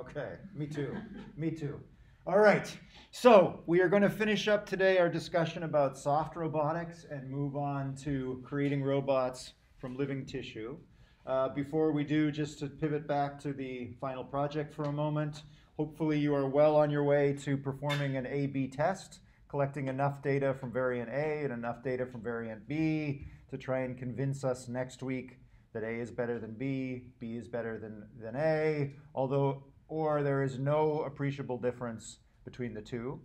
Okay, me too. me too. All right, so we are going to finish up today our discussion about soft robotics and move on to creating robots from living tissue. Uh, before we do, just to pivot back to the final project for a moment, hopefully you are well on your way to performing an A-B test, collecting enough data from variant A and enough data from variant B to try and convince us next week that A is better than B, B is better than, than A, although, or there is no appreciable difference between the two.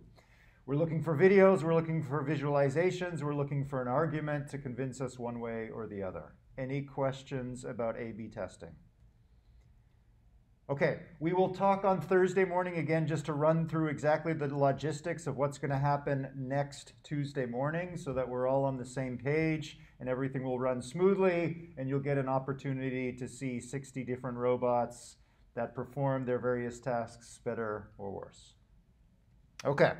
We're looking for videos, we're looking for visualizations, we're looking for an argument to convince us one way or the other. Any questions about A-B testing? Okay, we will talk on Thursday morning again just to run through exactly the logistics of what's going to happen next Tuesday morning so that we're all on the same page and everything will run smoothly and you'll get an opportunity to see 60 different robots that perform their various tasks better or worse. Okay.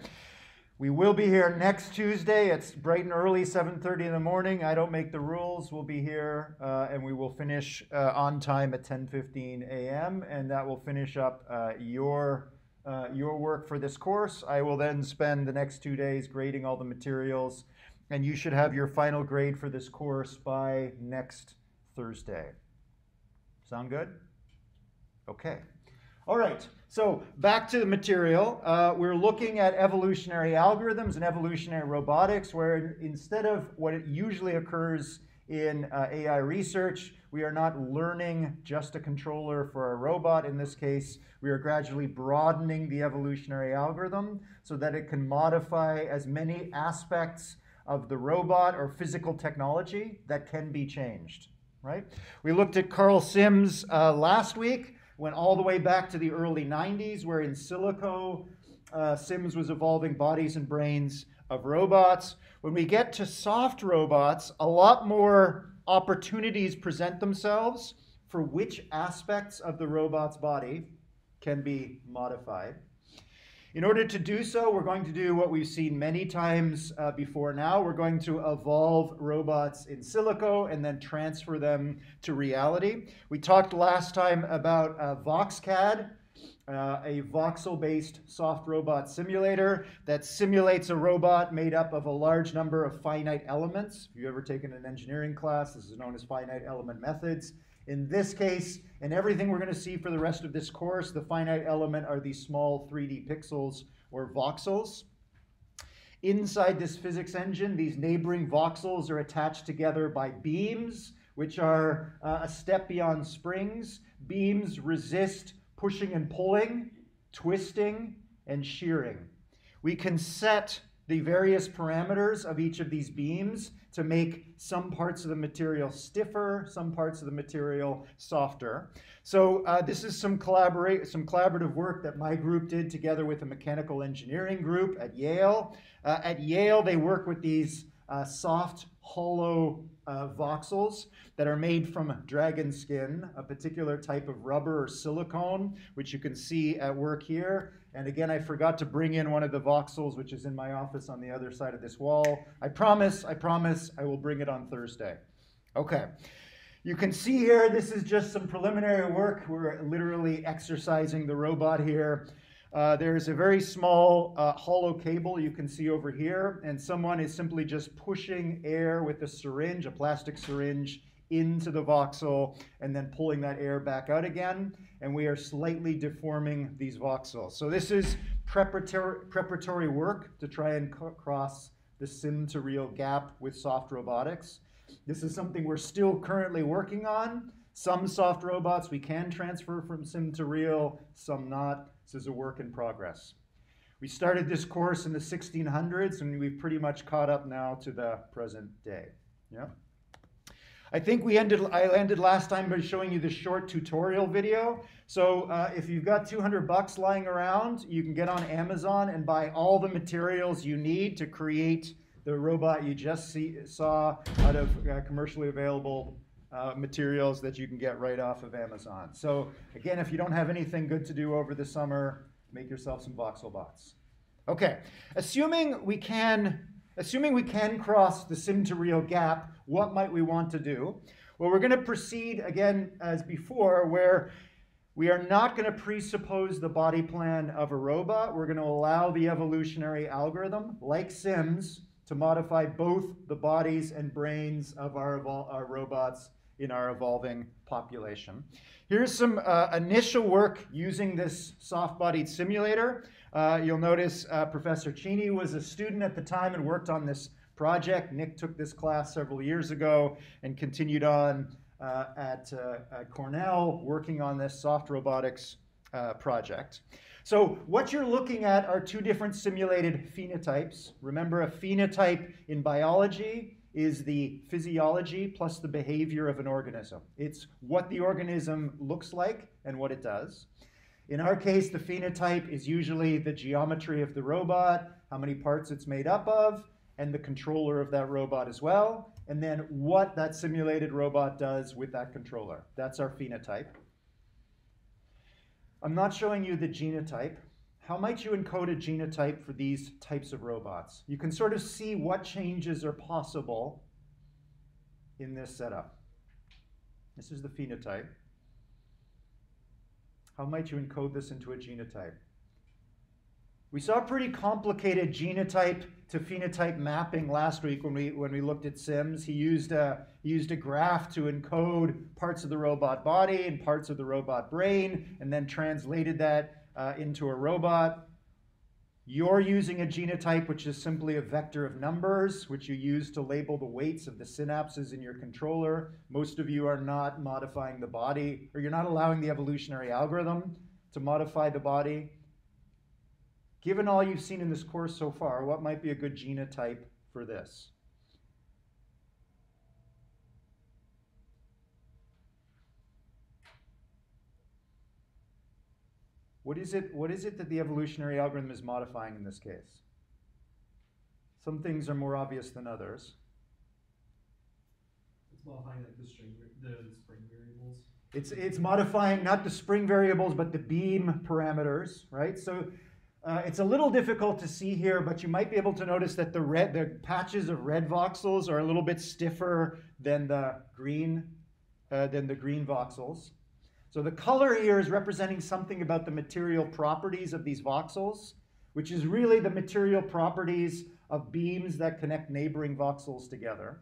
We will be here next Tuesday. It's bright and early, 7:30 in the morning. I don't make the rules. We'll be here, uh, and we will finish uh, on time at 10:15 a.m. And that will finish up uh, your uh, your work for this course. I will then spend the next two days grading all the materials, and you should have your final grade for this course by next Thursday. Sound good? Okay. All right. So back to the material, uh, we're looking at evolutionary algorithms and evolutionary robotics, where instead of what it usually occurs in uh, AI research, we are not learning just a controller for a robot. In this case, we are gradually broadening the evolutionary algorithm so that it can modify as many aspects of the robot or physical technology that can be changed. Right? We looked at Karl Sims uh, last week went all the way back to the early 90s, where in silico, uh, Sims was evolving bodies and brains of robots. When we get to soft robots, a lot more opportunities present themselves for which aspects of the robot's body can be modified. In order to do so, we're going to do what we've seen many times uh, before now. We're going to evolve robots in silico and then transfer them to reality. We talked last time about uh, VoxCAD, uh, a voxel-based soft robot simulator that simulates a robot made up of a large number of finite elements. If you've ever taken an engineering class, this is known as finite element methods. In this case, and everything we're going to see for the rest of this course, the finite element are these small 3D pixels or voxels. Inside this physics engine, these neighboring voxels are attached together by beams, which are uh, a step beyond springs. Beams resist pushing and pulling, twisting, and shearing. We can set the various parameters of each of these beams to make some parts of the material stiffer, some parts of the material softer. So uh, this is some, collaborate, some collaborative work that my group did together with a mechanical engineering group at Yale. Uh, at Yale, they work with these uh, soft, hollow uh, voxels that are made from dragon skin, a particular type of rubber or silicone, which you can see at work here. And again, I forgot to bring in one of the voxels, which is in my office on the other side of this wall. I promise, I promise, I will bring it on Thursday. Okay. You can see here, this is just some preliminary work. We're literally exercising the robot here. Uh, there's a very small uh, hollow cable you can see over here, and someone is simply just pushing air with a syringe, a plastic syringe, into the voxel and then pulling that air back out again. And we are slightly deforming these voxels. So this is preparatory, preparatory work to try and cross the sim to real gap with soft robotics. This is something we're still currently working on. Some soft robots we can transfer from sim to real, some not. This is a work in progress. We started this course in the 1600s and we've pretty much caught up now to the present day. Yeah. I think we ended, I ended last time by showing you the short tutorial video. So uh, if you've got 200 bucks lying around, you can get on Amazon and buy all the materials you need to create the robot you just see, saw out of uh, commercially available uh, materials that you can get right off of Amazon. So again, if you don't have anything good to do over the summer, make yourself some voxel bots. Okay, assuming we can Assuming we can cross the sim to real gap, what might we want to do? Well, we're going to proceed again as before, where We are not going to presuppose the body plan of a robot. We're going to allow the evolutionary algorithm, like Sims, to modify both the bodies and brains of our, our robots in our evolving population. Here's some uh, initial work using this soft-bodied simulator. Uh, you'll notice uh, Professor Cheney was a student at the time and worked on this project. Nick took this class several years ago and continued on uh, at, uh, at, Cornell working on this soft robotics uh, project. So what you're looking at are two different simulated phenotypes. Remember, a phenotype in biology is the physiology plus the behavior of an organism. It's what the organism looks like and what it does. In our case, the phenotype is usually the geometry of the robot, how many parts it's made up of, and the controller of that robot as well, and then what that simulated robot does with that controller. That's our phenotype. I'm not showing you the genotype. How might you encode a genotype for these types of robots? You can sort of see what changes are possible in this setup. This is the phenotype. How might you encode this into a genotype? We saw a pretty complicated genotype to phenotype mapping last week when we, when we looked at Sims. He used, a, he used a graph to encode parts of the robot body and parts of the robot brain, and then translated that uh, into a robot. You're using a genotype, which is simply a vector of numbers, which you use to label the weights of the synapses in your controller. Most of you are not modifying the body, or you're not allowing the evolutionary algorithm to modify the body. Given all you've seen in this course so far, what might be a good genotype for this? What is it, what is it that the evolutionary algorithm is modifying in this case? Some things are more obvious than others. It's modifying like the string, the spring variables. It's, it's modifying not the spring variables, but the beam parameters, right? So uh, it's a little difficult to see here, but you might be able to notice that the red, the patches of red voxels are a little bit stiffer than the green, uh, than the green voxels. So the color here is representing something about the material properties of these voxels, which is really the material properties of beams that connect neighboring voxels together.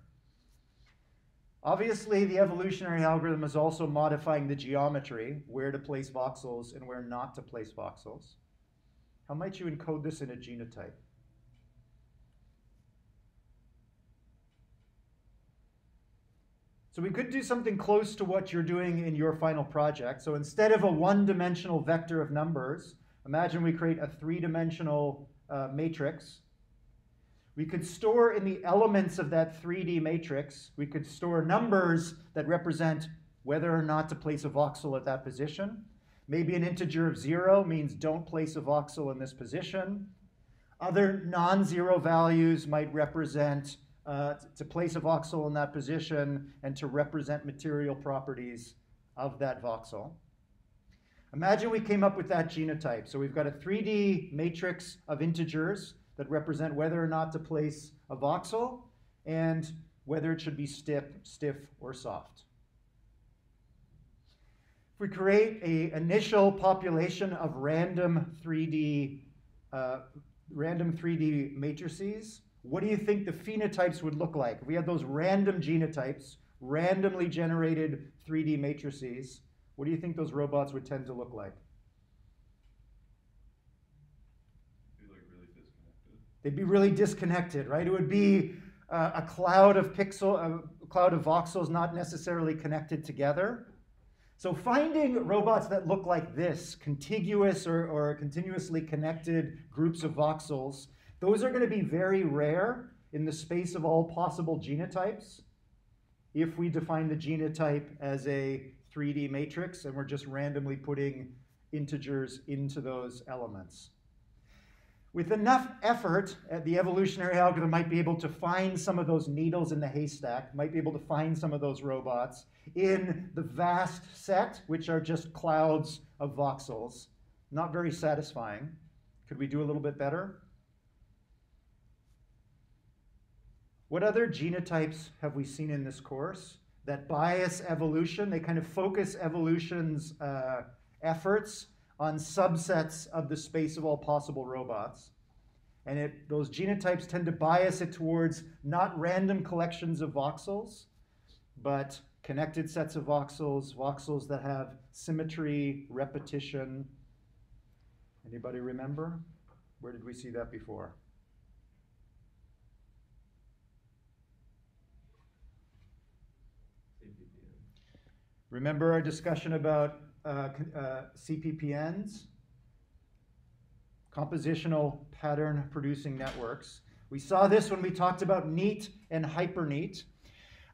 Obviously, the evolutionary algorithm is also modifying the geometry, where to place voxels and where not to place voxels. How might you encode this in a genotype? So we could do something close to what you're doing in your final project. So instead of a one-dimensional vector of numbers, imagine we create a three-dimensional uh, matrix. We could store in the elements of that 3D matrix, we could store numbers that represent whether or not to place a voxel at that position. Maybe an integer of zero means don't place a voxel in this position. Other non-zero values might represent uh, to place a voxel in that position and to represent material properties of that voxel. Imagine we came up with that genotype. So we've got a 3D matrix of integers that represent whether or not to place a voxel and whether it should be stiff, stiff or soft. If we create a initial population of random 3D, uh, random 3D matrices, what do you think the phenotypes would look like? If we had those random genotypes, randomly generated 3D matrices, what do you think those robots would tend to look like? Be like really disconnected. They'd be really disconnected, right? It would be uh, a cloud of pixel, a cloud of voxels not necessarily connected together. So finding robots that look like this, contiguous or, or continuously connected groups of voxels, those are going to be very rare in the space of all possible genotypes if we define the genotype as a 3D matrix and we're just randomly putting integers into those elements. With enough effort, uh, the evolutionary algorithm might be able to find some of those needles in the haystack, might be able to find some of those robots in the vast set, which are just clouds of voxels. Not very satisfying. Could we do a little bit better? What other genotypes have we seen in this course that bias evolution? They kind of focus evolution's uh, efforts on subsets of the space of all possible robots. And it, those genotypes tend to bias it towards not random collections of voxels, but connected sets of voxels, voxels that have symmetry, repetition. Anybody remember? Where did we see that before? Remember our discussion about uh, uh, CPPNs? Compositional pattern producing networks. We saw this when we talked about NEAT and HyperNEAT.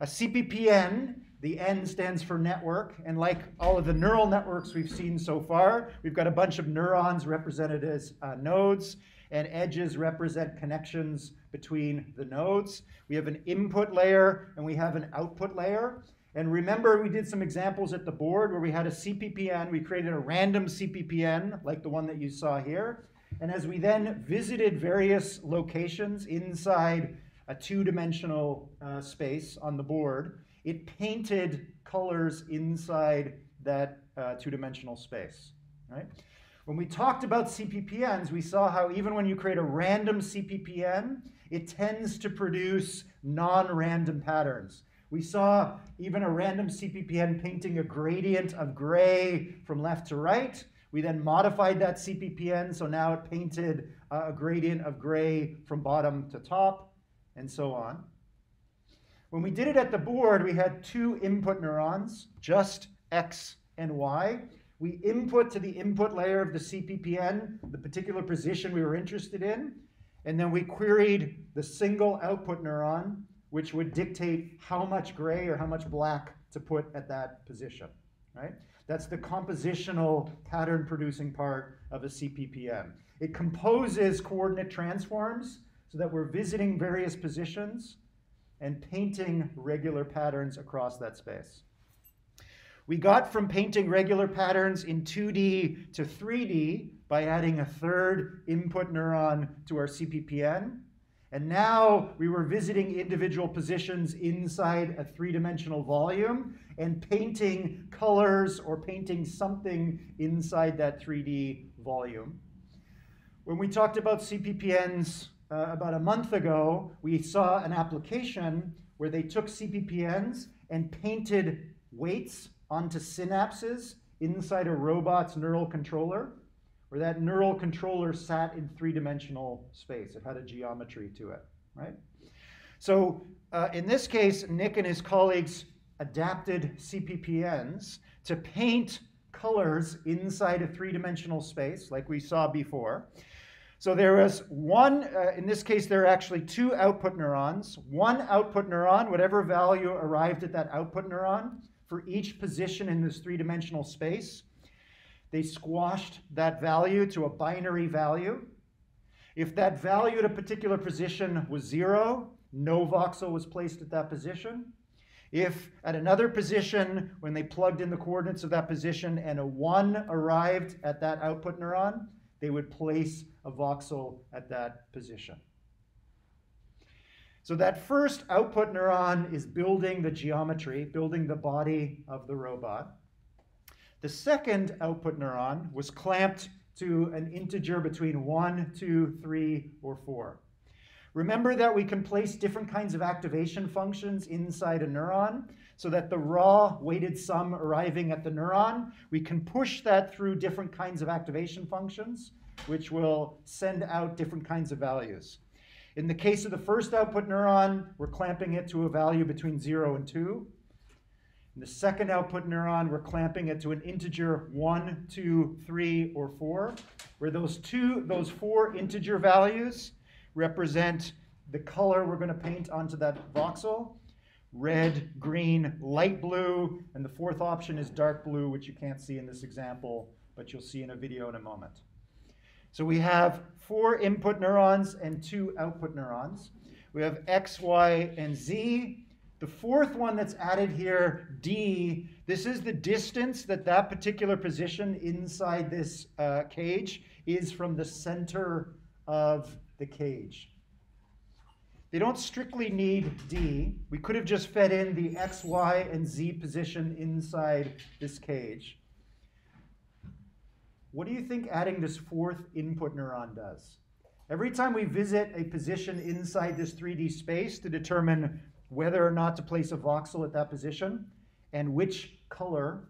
A CPPN, the N stands for network, and like all of the neural networks we've seen so far, we've got a bunch of neurons represented as uh, nodes, and edges represent connections between the nodes. We have an input layer and we have an output layer. And remember, we did some examples at the board where we had a CPPN. We created a random CPPN, like the one that you saw here. And as we then visited various locations inside a two dimensional uh, space on the board, it painted colors inside that uh, two dimensional space. Right? When we talked about CPPNs, we saw how even when you create a random CPPN, it tends to produce non random patterns. We saw even a random CPPN painting a gradient of gray from left to right. We then modified that CPPN, so now it painted uh, a gradient of gray from bottom to top, and so on. When we did it at the board, we had two input neurons, just X and Y. We input to the input layer of the CPPN the particular position we were interested in, and then we queried the single output neuron which would dictate how much gray or how much black to put at that position, right? That's the compositional pattern producing part of a CPPN. It composes coordinate transforms so that we're visiting various positions and painting regular patterns across that space. We got from painting regular patterns in 2D to 3D by adding a third input neuron to our CPPN and now we were visiting individual positions inside a three dimensional volume and painting colors or painting something inside that 3D volume. When we talked about CPPNs uh, about a month ago, we saw an application where they took CPPNs and painted weights onto synapses inside a robot's neural controller where that neural controller sat in three-dimensional space. It had a geometry to it, right? So uh, in this case, Nick and his colleagues adapted CPPNs to paint colors inside a three-dimensional space, like we saw before. So there was one, uh, in this case, there are actually two output neurons. One output neuron, whatever value arrived at that output neuron, for each position in this three-dimensional space, they squashed that value to a binary value. If that value at a particular position was zero, no voxel was placed at that position. If at another position, when they plugged in the coordinates of that position and a 1 arrived at that output neuron, they would place a voxel at that position. So that first output neuron is building the geometry, building the body of the robot. The second output neuron was clamped to an integer between 1, 2, 3, or 4. Remember that we can place different kinds of activation functions inside a neuron so that the raw weighted sum arriving at the neuron, we can push that through different kinds of activation functions, which will send out different kinds of values. In the case of the first output neuron, we're clamping it to a value between 0 and 2. The second output neuron, we're clamping it to an integer 1, 2, 3, or 4, where those two, those four integer values represent the color we're going to paint onto that voxel. Red, green, light blue, and the fourth option is dark blue, which you can't see in this example, but you'll see in a video in a moment. So we have four input neurons and two output neurons. We have X, Y, and Z. The fourth one that's added here, D, this is the distance that that particular position inside this uh, cage is from the center of the cage. They don't strictly need D. We could have just fed in the X, Y, and Z position inside this cage. what do you think adding this fourth input neuron does? Every time we visit a position inside this 3D space to determine whether or not to place a voxel at that position and which color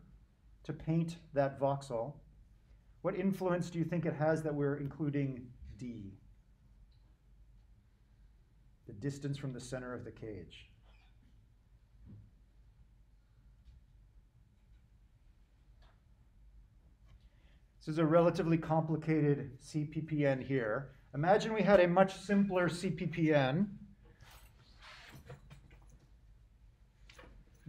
to paint that voxel, what influence do you think it has that we're including D? The distance from the center of the cage. This is a relatively complicated CPPN here. Imagine we had a much simpler CPPN.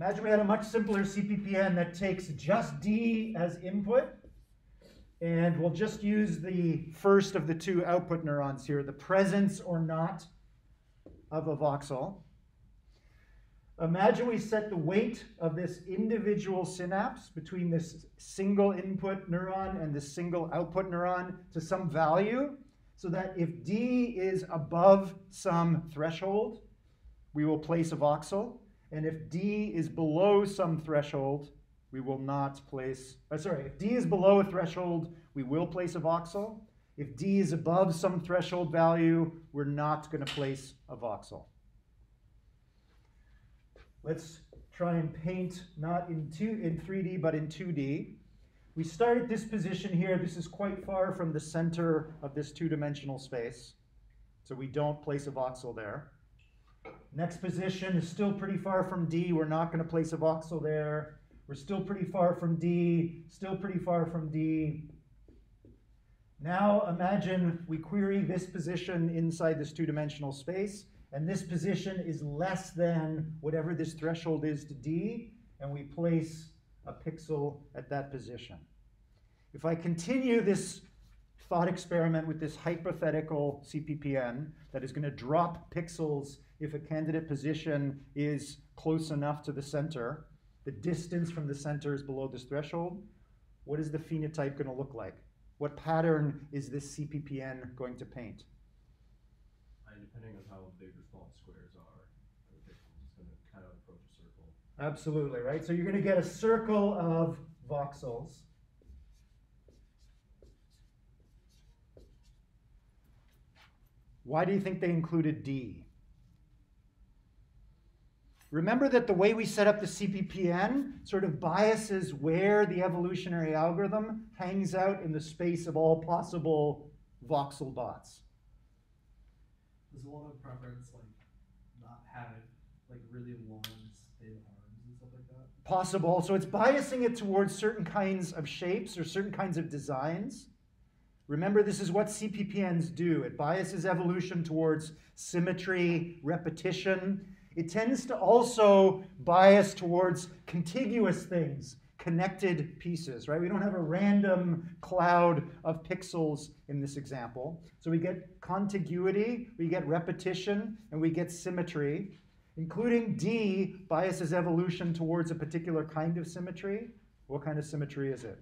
Imagine we had a much simpler CPPN that takes just D as input, and we'll just use the first of the two output neurons here, the presence or not of a voxel. Imagine we set the weight of this individual synapse between this single input neuron and this single output neuron to some value so that if D is above some threshold, we will place a voxel. And if D is below some threshold, we will not place, uh, sorry, if D is below a threshold, we will place a voxel. If D is above some threshold value, we're not going to place a voxel. Let's try and paint not in, two, in 3D, but in 2D. We start at this position here. This is quite far from the center of this two-dimensional space. So we don't place a voxel there. Next position is still pretty far from D. We're not going to place a voxel there. We're still pretty far from D, still pretty far from D. Now imagine we query this position inside this two-dimensional space and this position is less than whatever this threshold is to D, and we place a pixel at that position. If I continue this thought experiment with this hypothetical CPPN that is going to drop pixels if a candidate position is close enough to the center, the distance from the center is below this threshold, what is the phenotype going to look like? What pattern is this CPPN going to paint? And depending on how big or small squares are, it's going to kind of approach a circle. Absolutely, right? So you're going to get a circle of voxels. Why do you think they included D? Remember that the way we set up the CPPN sort of biases where the evolutionary algorithm hangs out in the space of all possible voxel bots there's a lot of preference like not have it like really long stable arms and stuff like that. Possible. So it's biasing it towards certain kinds of shapes or certain kinds of designs. Remember, this is what CPPNs do. It biases evolution towards symmetry, repetition. It tends to also bias towards contiguous things, connected pieces, right? We don't have a random cloud of pixels in this example. So we get contiguity, we get repetition, and we get symmetry, including D biases evolution towards a particular kind of symmetry. What kind of symmetry is it?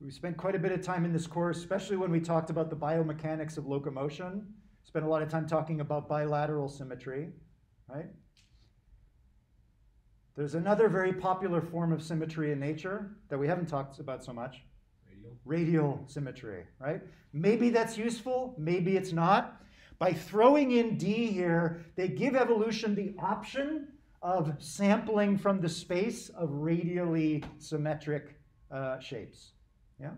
We spent quite a bit of time in this course, especially when we talked about the biomechanics of locomotion spent a lot of time talking about bilateral symmetry, right? There's another very popular form of symmetry in nature that we haven't talked about so much. Radial. Radial symmetry, right? Maybe that's useful, maybe it's not. By throwing in D here, they give evolution the option of sampling from the space of radially symmetric uh, shapes. Yeah?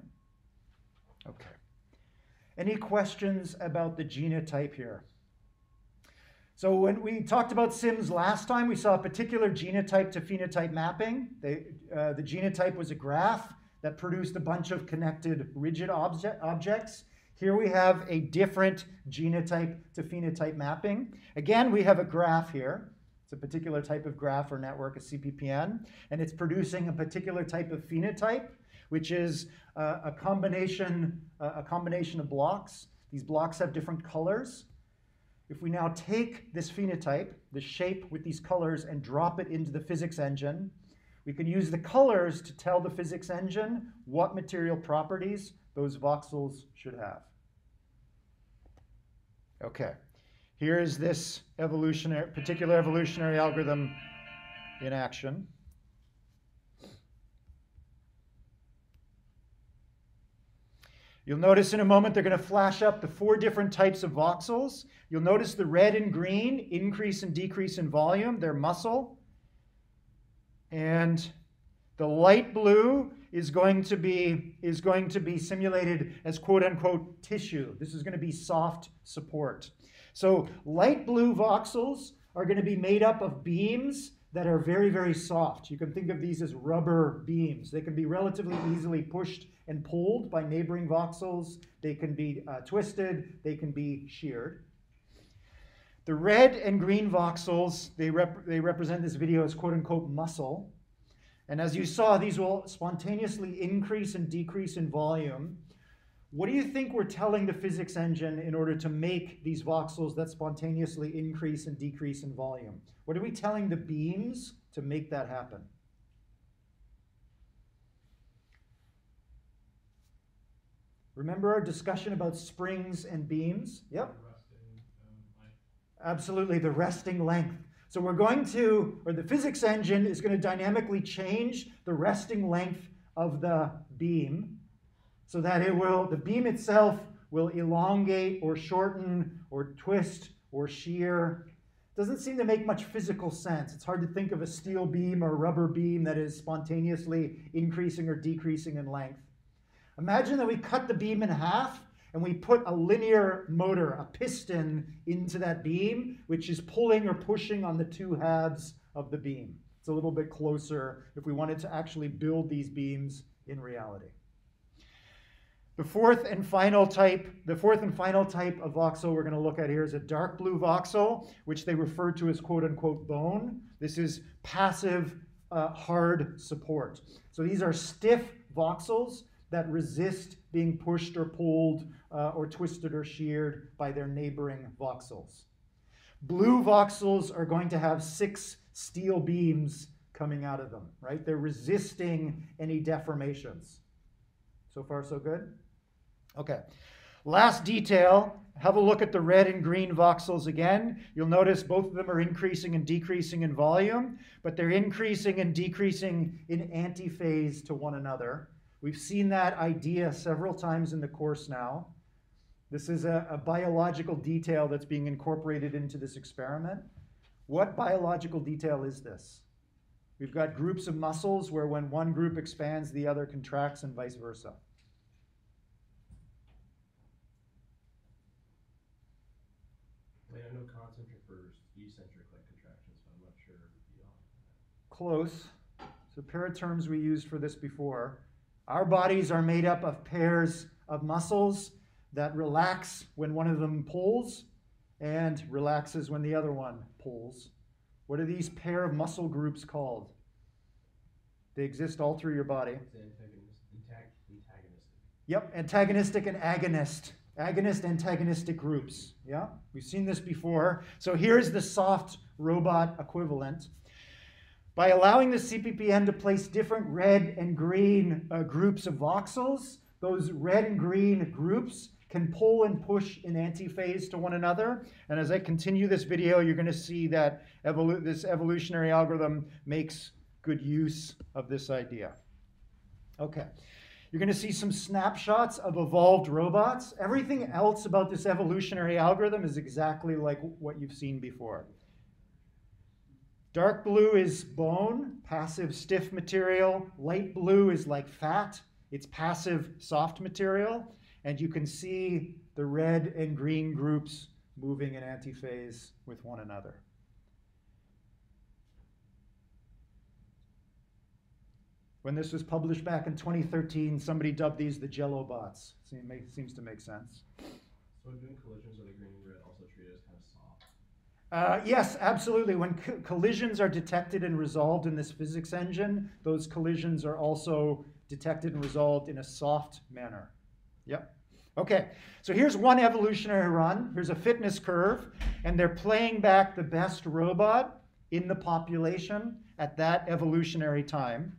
Okay. Any questions about the genotype here? So when we talked about Sims last time, we saw a particular genotype to phenotype mapping. They, uh, the genotype was a graph that produced a bunch of connected rigid object, objects. Here we have a different genotype to phenotype mapping. Again, we have a graph here. It's a particular type of graph or network, a CPPN, and it's producing a particular type of phenotype which is uh, a combination, uh, a combination of blocks. These blocks have different colors. If we now take this phenotype, the shape with these colors, and drop it into the physics engine, we can use the colors to tell the physics engine what material properties those voxels should have. Okay, here is this evolutionary, particular evolutionary algorithm in action. You'll notice in a moment they're going to flash up the four different types of voxels. You'll notice the red and green increase and decrease in volume, they're muscle. And the light blue is going to be is going to be simulated as quote unquote tissue. This is going to be soft support. So light blue voxels are going to be made up of beams that are very, very soft. You can think of these as rubber beams. They can be relatively easily pushed and pulled by neighboring voxels. They can be uh, twisted, they can be sheared. The red and green voxels, they, rep- they represent this video as quote unquote muscle. And as you saw, these will spontaneously increase and decrease in volume. What do you think we're telling the physics engine in order to make these voxels that spontaneously increase and decrease in volume? What are we telling the beams to make that happen? Remember our discussion about springs and beams? Yep. Absolutely, the resting length. So we're going to, or the physics engine is going to dynamically change the resting length of the beam so that it will, the beam itself will elongate or shorten or twist or shear. Doesn't seem to make much physical sense. It's hard to think of a steel beam or rubber beam that is spontaneously increasing or decreasing in length. Imagine that we cut the beam in half and we put a linear motor, a piston, into that beam, which is pulling or pushing on the two halves of the beam. It's a little bit closer if we wanted to actually build these beams in reality. The fourth and final type, the fourth and final type of voxel we're going to look at here is a dark blue voxel, which they refer to as quote unquote bone. This is passive uh, hard support. So these are stiff voxels that resist being pushed or pulled uh, or twisted or sheared by their neighboring voxels. Blue voxels are going to have six steel beams coming out of them, right? They're resisting any deformations. So far, so good? Okay. Last detail have a look at the red and green voxels again. You'll notice both of them are increasing and decreasing in volume, but they're increasing and decreasing in antiphase to one another. We've seen that idea several times in the course now. This is a, a, biological detail that's being incorporated into this experiment. What biological detail is this? We've got groups of muscles where when one group expands, the other contracts, and vice versa. I mean, I know concentric versus eccentric like contractions, but I'm not sure. Close. So pair of terms we used for this before. Our bodies are made up of pairs of muscles that relax when one of them pulls and relaxes when the other one pulls. What are these pair of muscle groups called? They exist all through your body. Yep, antagonistic and agonist. Agonist antagonistic groups. Yeah, we've seen this before. So here's the soft robot equivalent. By allowing the CPPN to place different red and green uh, groups of voxels, those red and green groups can pull and push in antiphase to one another. And as I continue this video, you're going to see that evolu this evolutionary algorithm makes good use of this idea. Okay. You're going to see some snapshots of evolved robots. Everything else about this evolutionary algorithm is exactly like what you've seen before. Dark blue is bone, passive stiff material. Light blue is like fat, it's passive soft material. And you can see the red and green groups moving in antiphase with one another. When this was published back in 2013, somebody dubbed these the jello bots. Seems to make sense. So doing collisions are the green and red also treated as kind of soft? Uh, yes, absolutely. When co collisions are detected and resolved in this physics engine, those collisions are also detected and resolved in a soft manner. Yep. Okay, so here's one evolutionary run. Here's a fitness curve, and they're playing back the best robot in the population at that evolutionary time.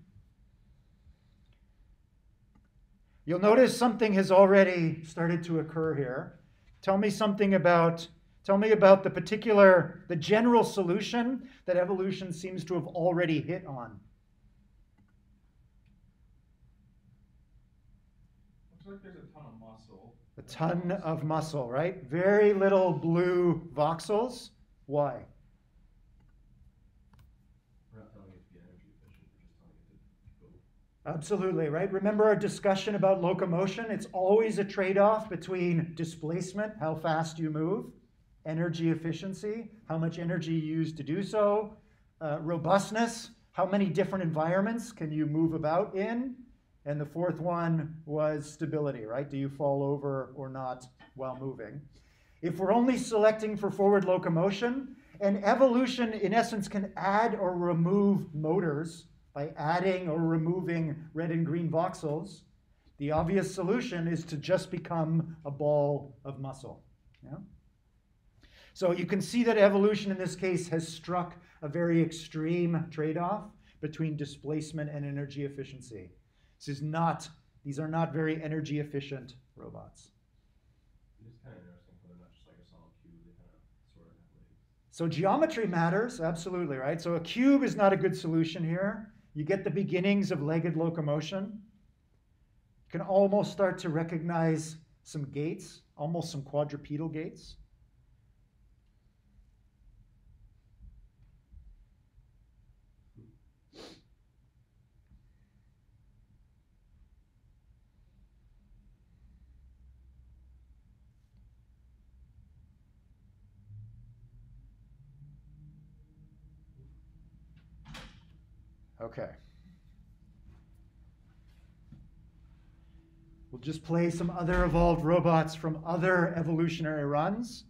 You'll notice something has already started to occur here. Tell me something about Tell me about the particular, the general solution that evolution seems to have already hit on. Looks like there's a ton of muscle. A ton of muscle, right? Very little blue voxels. Why? We're not telling it to be energy efficient, we're just telling it to go. Absolutely, right? Remember our discussion about locomotion? It's always a trade off between displacement, how fast you move, energy efficiency, how much energy you use to do so, uh, robustness, how many different environments can you move about in, and the fourth one was stability, right? Do you fall over or not while moving? If we're only selecting for forward locomotion, and evolution in essence can add or remove motors by adding or removing red and green voxels, the obvious solution is to just become a ball of muscle. Yeah? So you can see that evolution in this case has struck a very extreme trade off between displacement and energy efficiency. This is not, these are not very energy efficient robots. It is kind of interesting how they're not just like cube, kind of sort of. So geometry matters, absolutely, right? So a cube is not a good solution here. You get the beginnings of legged locomotion. You can almost start to recognize some gaits, almost some quadrupedal gaits. Okay. We'll just play some other evolved robots from other evolutionary runs.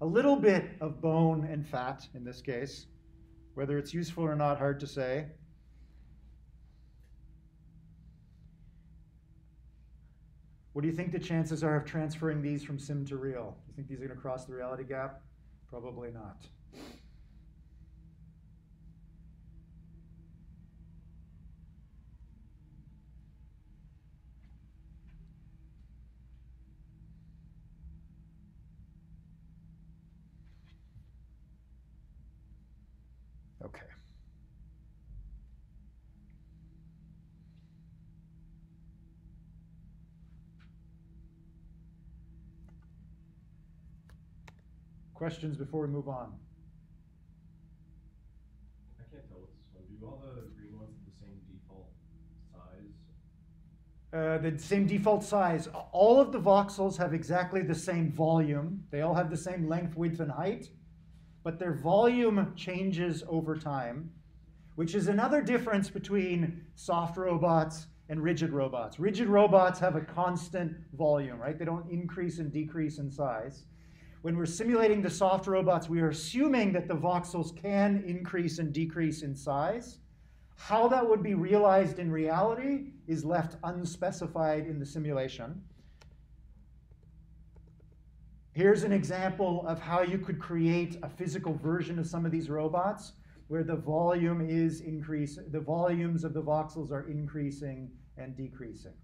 A little bit of bone and fat in this case. Whether it's useful or not, hard to say. What do you think the chances are of transferring these from sim to real? Do You think these are going to cross the reality gap? Probably not. Okay. Questions before we move on? I can't tell this one, do all the green ones have the same default size? Uh, the same default size. All of the voxels have exactly the same volume. They all have the same length, width, and height, but their volume changes over time, which is another difference between soft robots and rigid robots. Rigid robots have a constant volume, right? They don't increase and decrease in size. When we're simulating the soft robots, we are assuming that the voxels can increase and decrease in size. How that would be realized in reality is left unspecified in the simulation. Here's an example of how you could create a physical version of some of these robots where the volume is increasing, the volumes of the voxels are increasing and decreasing.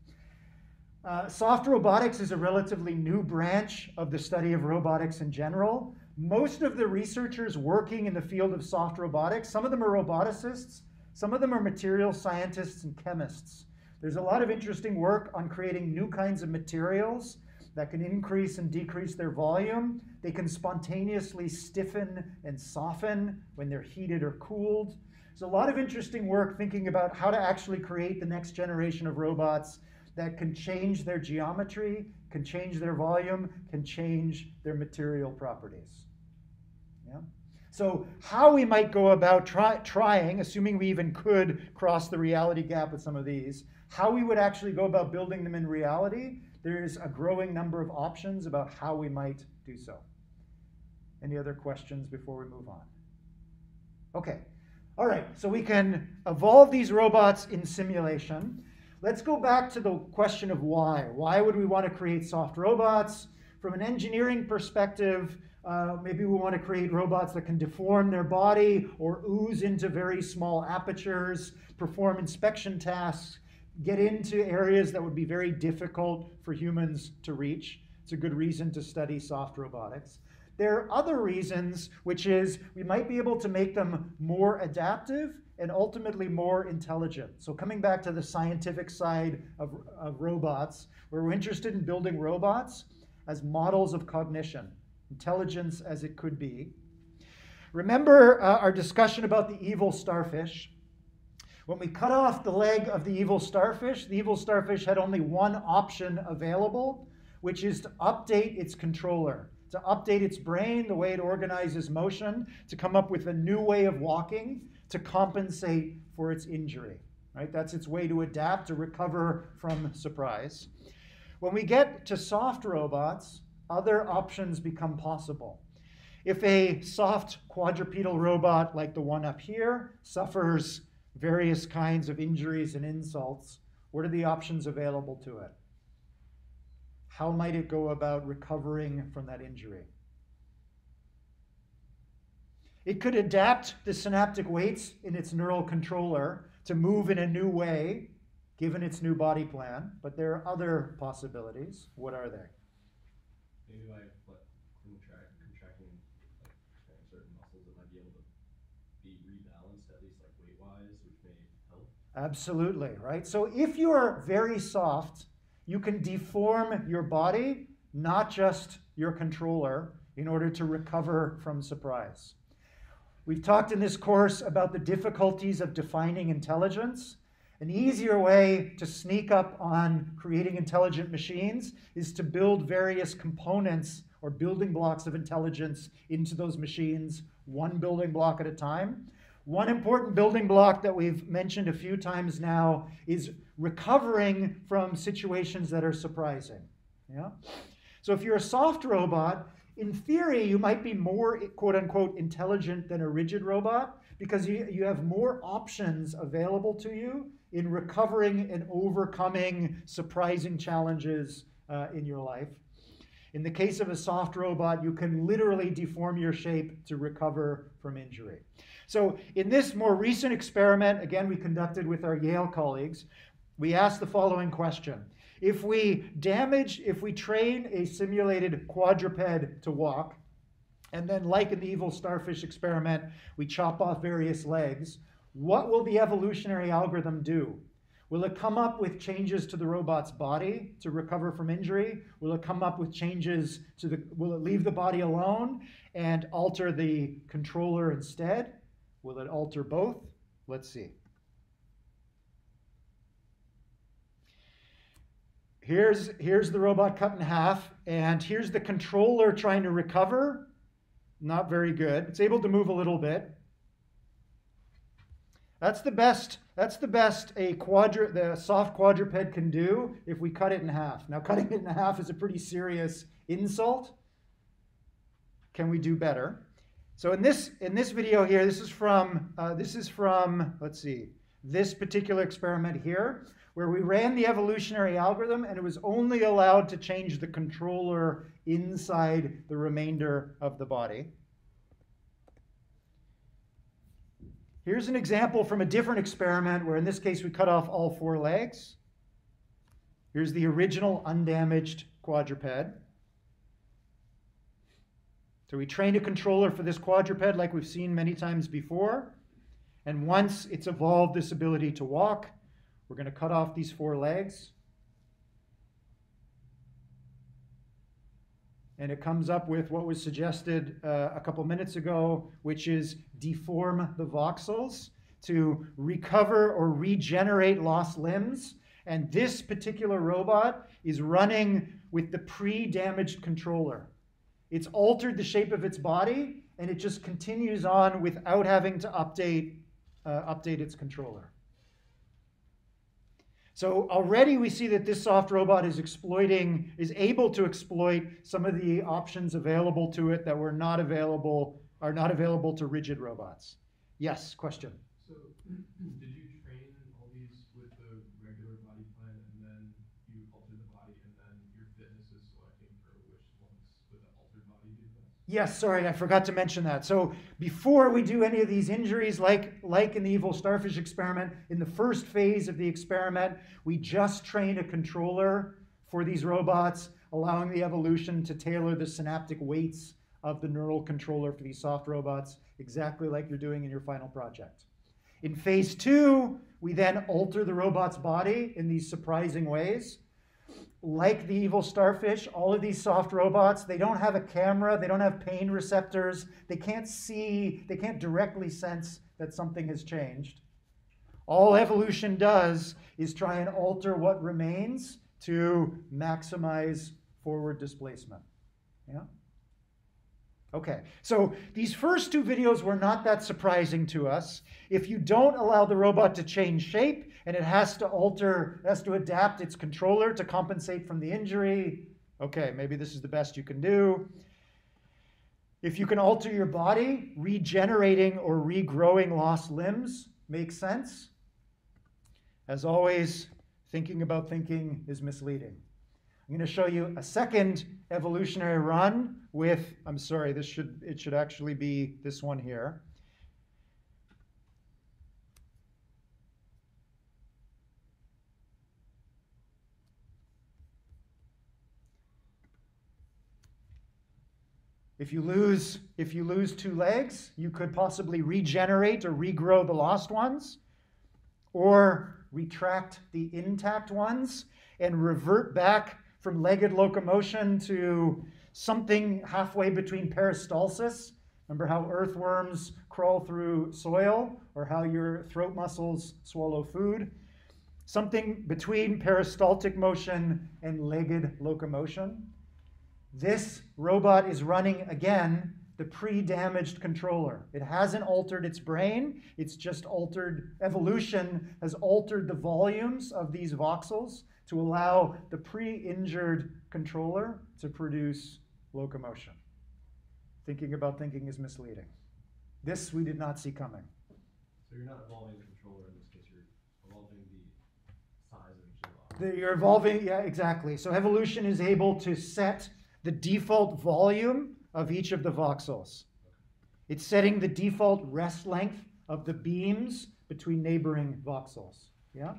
Uh, soft robotics is a relatively new branch of the study of robotics in general. Most of the researchers working in the field of soft robotics, some of them are roboticists, some of them are material scientists and chemists. There's a lot of interesting work on creating new kinds of materials that can increase and decrease their volume. They can spontaneously stiffen and soften when they're heated or cooled. There's a lot of interesting work thinking about how to actually create the next generation of robots that can change their geometry, can change their volume, can change their material properties. Yeah? So, how we might go about try, trying, assuming we even could cross the reality gap with some of these, how we would actually go about building them in reality, there's a growing number of options about how we might do so. Any other questions before we move on? Okay. All right, so we can evolve these robots in simulation. Let's go back to the question of why. Why would we want to create soft robots? From an engineering perspective, uh, maybe we want to create robots that can deform their body or ooze into very small apertures, perform inspection tasks, get into areas that would be very difficult for humans to reach. It's a good reason to study soft robotics. there are other reasons, which is we might be able to make them more adaptive and ultimately more intelligent. So, coming back to the scientific side of, of robots, where we're interested in building robots as models of cognition, intelligence as it could be. Remember uh, our discussion about the evil starfish? When we cut off the leg of the evil starfish, the evil starfish had only one option available, which is to update its controller, to update its brain, the way it organizes motion, to come up with a new way of walking to compensate for its injury. Right? That's its way to adapt, to recover from surprise. When we get to soft robots, other options become possible. If a soft quadrupedal robot like the one up here suffers various kinds of injuries and insults, what are the options available to it? How might it go about recovering from that injury? It could adapt the synaptic weights in its neural controller to move in a new way, given its new body plan, but there are other possibilities. What are they? Maybe by like contract, contracting like certain muscles, it might be able to be rebalanced at least like weight wise, which may help. Absolutely, right? So if you are very soft, you can deform your body, not just your controller, in order to recover from surprise. We've talked in this course about the difficulties of defining intelligence. An easier way to sneak up on creating intelligent machines is to build various components or building blocks of intelligence into those machines, one building block at a time. One important building block that we've mentioned a few times now is recovering from situations that are surprising. Yeah? So if you're a soft robot, in theory, you might be more quote unquote intelligent than a rigid robot because you, you have more options available to you in recovering and overcoming surprising challenges uh, in your life. In the case of a soft robot, you can literally deform your shape to recover from injury. So, in this more recent experiment, again, we conducted with our Yale colleagues, we asked the following question if we damage, if we train a simulated quadruped to walk, and then, like in the evil starfish experiment, we chop off various legs, what will the evolutionary algorithm do? Will it come up with changes to the robot's body to recover from injury? Will it come up with changes to the, will it leave the body alone and alter the controller instead? Will it alter both? Let's see. Here's, here's the robot cut in half, and here's the controller trying to recover. Not very good. It's able to move a little bit. That's the best. That's the best a quadru- the soft quadruped can do if we cut it in half. Now, cutting it in half is a pretty serious insult. Can we do better? So in this in this video here, this is from uh, this is from let's see this particular experiment here where we ran the evolutionary algorithm and it was only allowed to change the controller inside the remainder of the body. Here's an example from a different experiment where in this case we cut off all four legs. Here's the original undamaged quadruped. So we trained a controller for this quadruped like we've seen many times before. And once it's evolved this ability to walk, we're going to cut off these four legs. And it comes up with what was suggested uh, a couple minutes ago, which is deform the voxels to recover or regenerate lost limbs. And this particular robot is running with the pre damaged controller. It's altered the shape of its body and it just continues on without having to update, uh, update its controller. So already we see that this soft robot is exploiting, is able to exploit some of the options available to it that were not available, are not available to rigid robots. Yes, question. So, did you train all these with the regular body plan and then you alter the body and then your fitness is selecting for which ones with the altered body do this? Yes, sorry, I forgot to mention that. So before we do any of these injuries, like, like in the evil starfish experiment, in the first phase of the experiment, we just train a controller for these robots, allowing the evolution to tailor the synaptic weights of the neural controller for these soft robots, exactly like you're doing in your final project. In phase two, we then alter the robot's body in these surprising ways. Like the evil starfish, all of these soft robots, they don't have a camera, they don't have pain receptors, they can't see, they can't directly sense that something has changed. All evolution does is try and alter what remains to maximize forward displacement. Yeah? Okay, so these first two videos were not that surprising to us. If you don't allow the robot to change shape and it has to alter, it has to adapt its controller to compensate from the injury, okay, maybe this is the best you can do. If you can alter your body, regenerating or regrowing lost limbs makes sense. As always, thinking about thinking is misleading. I'm going to show you a second evolutionary run with, I'm sorry, this should, it should actually be this one here. If you lose, if you lose two legs, you could possibly regenerate or regrow the lost ones, or retract the intact ones and revert back from legged locomotion to something halfway between peristalsis. Remember how earthworms crawl through soil or how your throat muscles swallow food? Something between peristaltic motion and legged locomotion. This robot is running again the pre-damaged controller. It hasn't altered its brain, it's just altered, evolution has altered the volumes of these voxels to allow the pre-injured controller to produce locomotion. Thinking about thinking is misleading. This we did not see coming. So you're not evolving the controller in this case, you're evolving the size of the The- You're evolving, yeah, exactly. So evolution is able to set the default volume of each of the voxels. It's setting the default rest length of the beams between neighboring voxels. Yeah?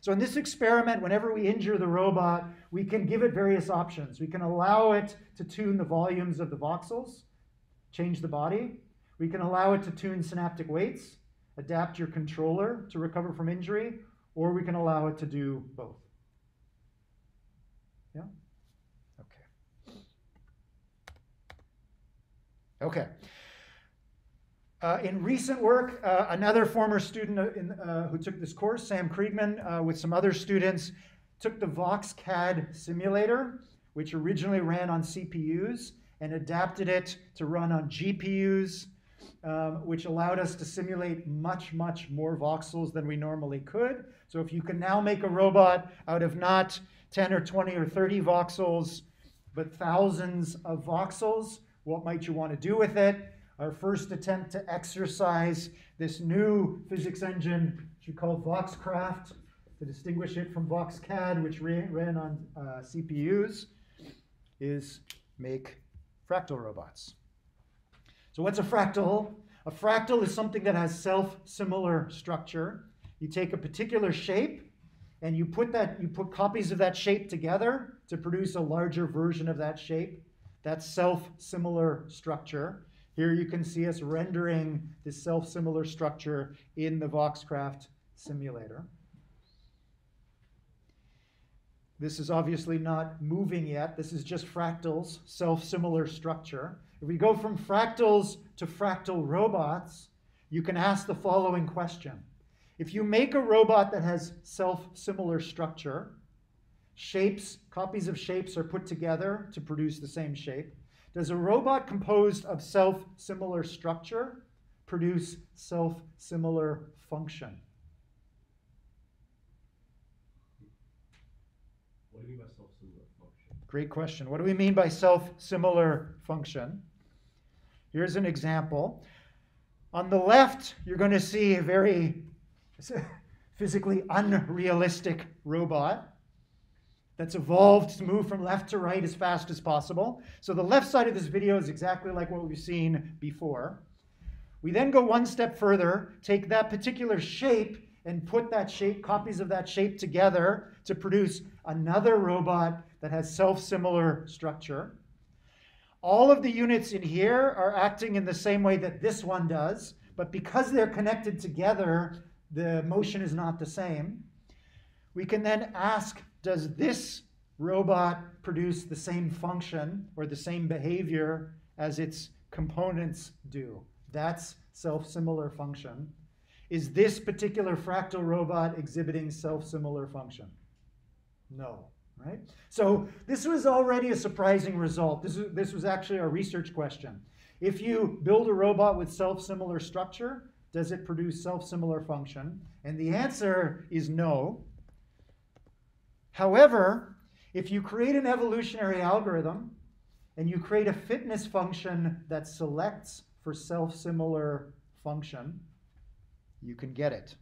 So in this experiment, whenever we injure the robot, we can give it various options. We can allow it to tune the volumes of the voxels, change the body. We can allow it to tune synaptic weights, adapt your controller to recover from injury, or we can allow it to do both. Yeah? Okay. Okay. Uh, in recent work, uh, another former student uh, in, uh, who took this course, Sam Kriegman, uh, with some other students, took the VoxCAD simulator, which originally ran on CPUs, and adapted it to run on GPUs, um, which allowed us to simulate much, much more voxels than we normally could. So if you can now make a robot out of not 10 or 20 or 30 voxels, but thousands of voxels, what might you want to do with it? Our first attempt to exercise this new physics engine, which we call VoxCraft, to distinguish it from VoxCAD, which ran, on uh, CPUs, is make fractal robots. So what's a fractal? A fractal is something that has self-similar structure. You take a particular shape and you put that you put copies of that shape together to produce a larger version of that shape. That's self-similar structure. Here you can see us rendering this self-similar structure in the VoxCraft simulator. This is obviously not moving yet. This is just fractals, self-similar structure. If we go from fractals to fractal robots, you can ask the following question. If you make a robot that has self-similar structure, shapes, copies of shapes are put together to produce the same shape. Does a robot composed of self-similar structure produce self-similar function? What do you mean by self-similar function? Great question. What do we mean by self-similar function? Here's an example. On the left, you're going to see a very physically unrealistic robot that's evolved to move from left to right as fast as possible. So the left side of this video is exactly like what we've seen before. We then go one step further, take that particular shape and put that shape, copies of that shape together to produce another robot that has self-similar structure. all of the units in here are acting in the same way that this one does, but because they're connected together, the motion is not the same. We can then ask, does this robot produce the same function or the same behavior as its components do? That's self-similar function. Is this particular fractal robot exhibiting self-similar function? No, right? So this was already a surprising result. This, is, this was actually a research question. If you build a robot with self-similar structure, does it produce self-similar function? And the answer is no. However, if you create an evolutionary algorithm and you create a fitness function that selects for self-similar function, you can get it.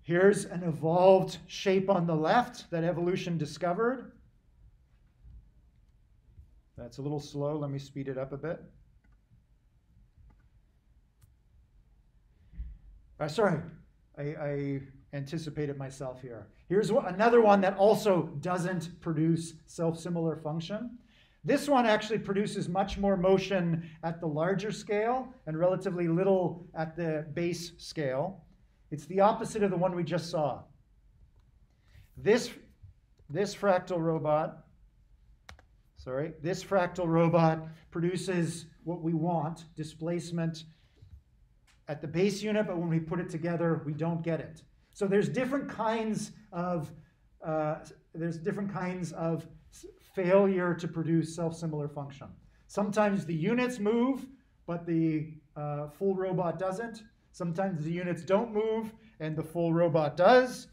Here's an evolved shape on the left that evolution discovered. That's a little slow. Let me speed it up a bit. Uh, sorry, I, I, anticipated myself here. Here's another one that also doesn't produce self-similar function. This one actually produces much more motion at the larger scale and relatively little at the base scale. It's the opposite of the one we just saw. This, this fractal robot, sorry, this fractal robot produces what we want, displacement at the base unit, but when we put it together, we don't get it. So there's different kinds of, uh, there's different kinds of failure to produce self-similar function. Sometimes the units move, but the uh, full robot doesn't. Sometimes the units don't move and the full robot does,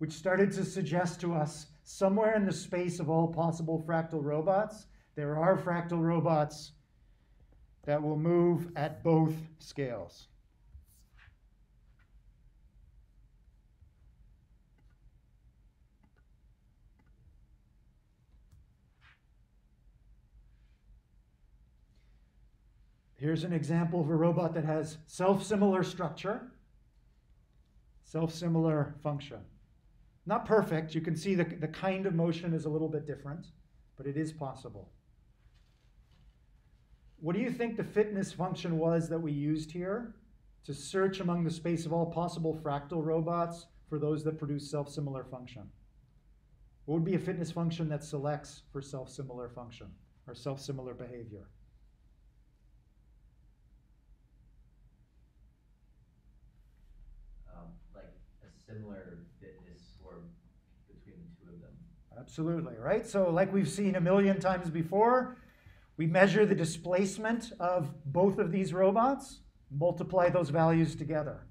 which started to suggest to us somewhere in the space of all possible fractal robots, there are fractal robots that will move at both scales. Here's an example of a robot that has self-similar structure, self-similar function. Not perfect. You can see the, the kind of motion is a little bit different, but it is possible. What do you think the fitness function was that we used here to search among the space of all possible fractal robots for those that produce self-similar function? What would be a fitness function that selects for self-similar function or self-similar behavior? Similar fitness score between the two of them. Absolutely, right? So, like we've seen a million times before, we measure the displacement of both of these robots, multiply those values together.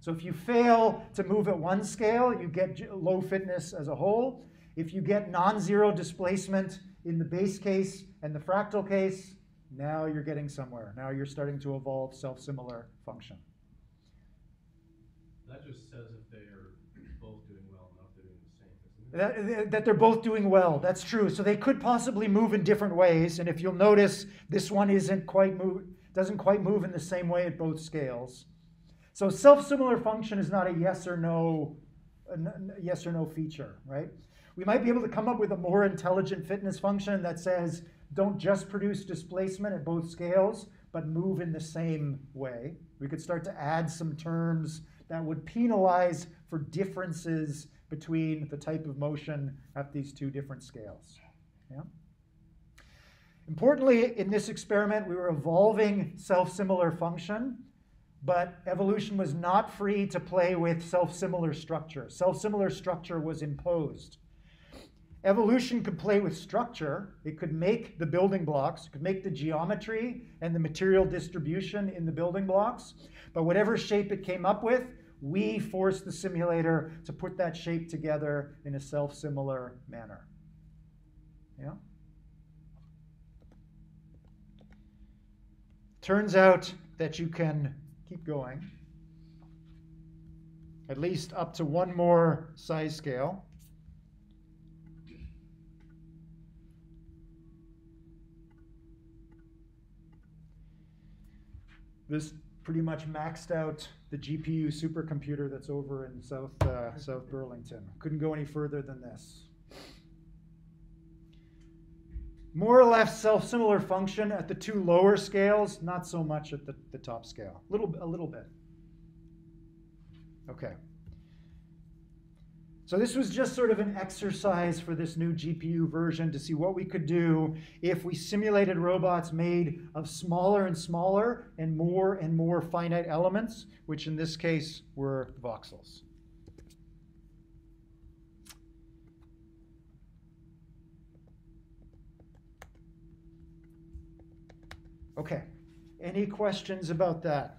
So, if you fail to move at one scale, you get low fitness as a whole. If you get non zero displacement in the base case and the fractal case, now you're getting somewhere. Now you're starting to evolve self similar function. That just says if they are both doing well, not doing the same, that, that they're both doing well. That's true. So they could possibly move in different ways. And if you'll notice, this one isn't quite move, doesn't quite move in the same way at both scales. So self-similar function is not a yes or no, yes or no feature, right? We might be able to come up with a more intelligent fitness function that says don't just produce displacement at both scales, but move in the same way. We could start to add some terms that would penalize for differences between the type of motion at these two different scales. Yeah? Importantly, in this experiment, we were evolving self-similar function, but evolution was not free to play with self-similar structure. Self-similar structure was imposed. Evolution could play with structure. It could make the building blocks, it could make the geometry and the material distribution in the building blocks. But whatever shape it came up with, we force the simulator to put that shape together in a self-similar manner. Yeah? Turns out that you can keep going, at least up to one more size scale. This pretty much maxed out the GPU supercomputer that's over in South, uh, South Burlington. Couldn't go any further than this. more or less self-similar function at the two lower scales, not so much at the, the top scale. Little, a little bit. Okay. So this was just sort of an exercise for this new GPU version to see what we could do if we simulated robots made of smaller and smaller and more and more finite elements, which in this case were voxels. Okay, any questions about that?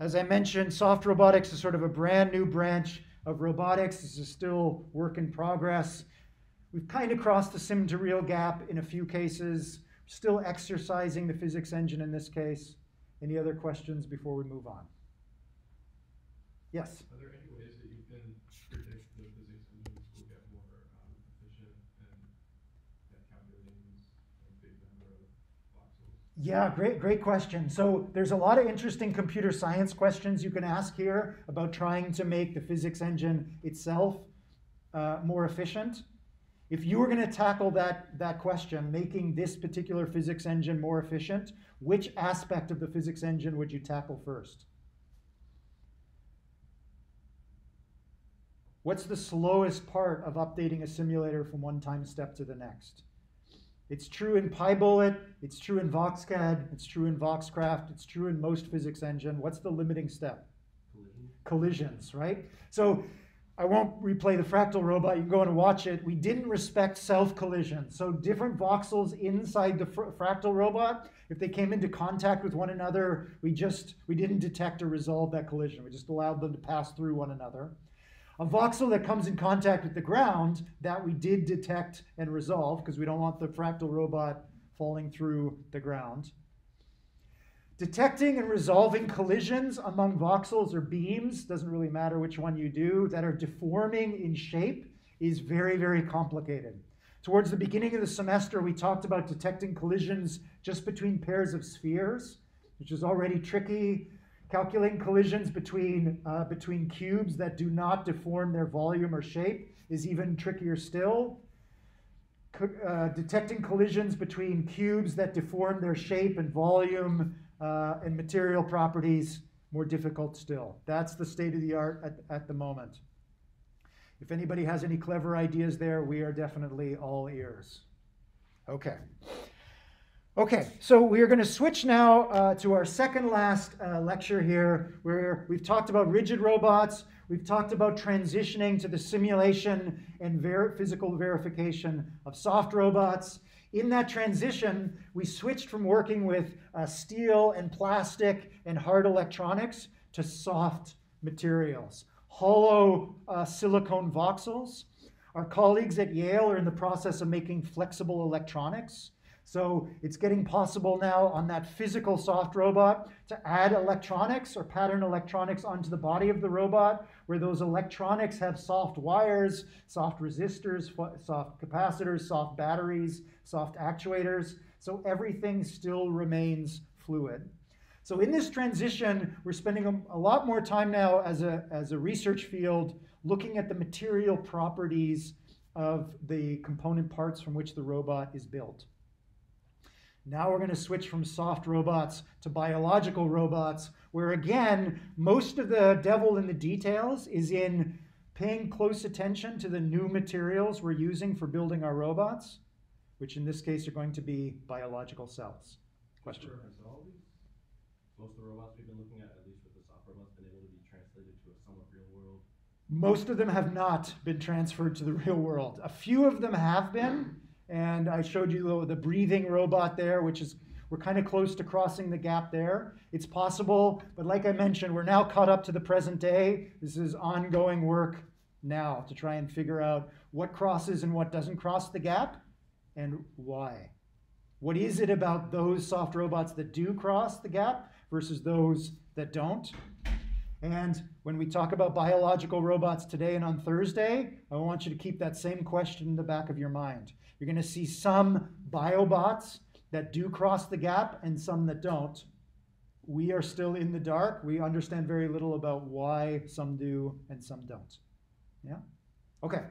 As I mentioned, soft robotics is sort of a brand new branch of robotics. This is still work in progress. We've kind of crossed the sim to real gap in a few cases, still exercising the physics engine in this case. Any other questions before we move on? Yes? Are there any ways that you can predict the physics engines will get more um, efficient and at calculating these like, big number of voxels? Yeah, great, great question. So there's a lot of interesting computer science questions you can ask here about trying to make the physics engine itself uh, more efficient. If you were going to tackle that, that question, making this particular physics engine more efficient, which aspect of the physics engine would you tackle first? What's the slowest part of updating a simulator from one time step to the next? It's true in PyBullet, it's true in VoxCAD, it's true in VoxCraft, it's true in most physics engine. What's the limiting step? Collision. Collisions, right? So I won't replay the fractal robot, you can go and watch it. We didn't respect self collision. So different voxels inside the fr- fractal robot, if they came into contact with one another, we just we didn't detect or resolve that collision. We just allowed them to pass through one another. A voxel that comes in contact with the ground, that we did detect and resolve because we don't want the fractal robot falling through the ground. Detecting and resolving collisions among voxels or beams, doesn't really matter which one you do, that are deforming in shape is very, very complicated. Towards the beginning of the semester, we talked about detecting collisions just between pairs of spheres, which is already tricky. Calculating collisions between, uh, between cubes that do not deform their volume or shape is even trickier still. Co- uh, detecting collisions between cubes that deform their shape and volume uh, and material properties, more difficult still. That's the state of the art at, at the moment. If anybody has any clever ideas there, we are definitely all ears. Okay. Okay, so we are going to switch now uh, to our second last uh, lecture here, where we've talked about rigid robots, we've talked about transitioning to the simulation and ver- physical verification of soft robots. In that transition, we switched from working with uh, steel and plastic and hard electronics to soft materials, hollow uh, silicone voxels. Our colleagues at Yale are in the process of making flexible electronics. So it's getting possible now on that physical soft robot to add electronics or pattern electronics onto the body of the robot, where those electronics have soft wires, soft resistors, soft capacitors, soft batteries, soft actuators. So everything still remains fluid. So in this transition, we're spending a, lot more time now as a, as a research field looking at the material properties of the component parts from which the robot is built. Now we're going to switch from soft robots to biological robots, where again, most of the devil in the details is in paying close attention to the new materials we're using for building our robots, which in this case are going to be biological cells. Question? Most of the robots we've been looking at, at least with the soft robots, been able to be translated to a somewhat real world. Most of them have not been transferred to the real world. A few of them have been, and I showed you the, the breathing robot there, which is we're kind of close to crossing the gap there. It's possible, but like I mentioned, we're now caught up to the present day. This is ongoing work now to try and figure out what crosses and what doesn't cross the gap and why. What is it about those soft robots that do cross the gap versus those that don't? And when we talk about biological robots today and on Thursday, I want you to keep that same question in the back of your mind. You're going to see some biobots that do cross the gap and some that don't. We are still in the dark. We understand very little about why some do and some don't. Yeah? Okay.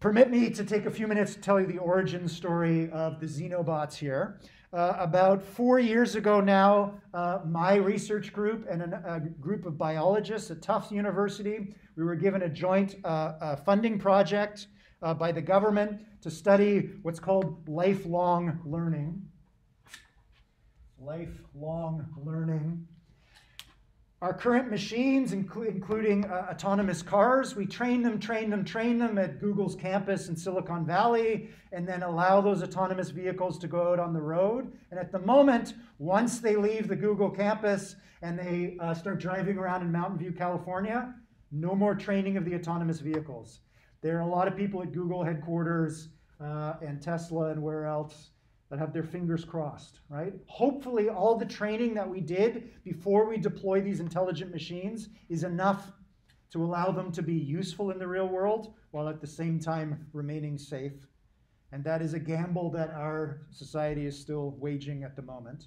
permit me to take a few minutes to tell you the origin story of the Xenobots here. Uh, about four years ago now, uh, my research group and an, a group of biologists at Tufts University, we were given a joint uh, funding project uh, by the government to study what's called lifelong learning. Lifelong learning. Our current machines, inclu- including uh, autonomous cars, we train them, train them, train them at Google's campus in Silicon Valley, and then allow those autonomous vehicles to go out on the road. And at the moment, once they leave the Google campus and they uh, start driving around in Mountain View, California, no more training of the autonomous vehicles. There are a lot of people at Google headquarters uh, and Tesla and where else that have their fingers crossed, right? Hopefully, all the training that we did before we deploy these intelligent machines is enough to allow them to be useful in the real world while at the same time remaining safe. And that is a gamble that our society is still waging at the moment.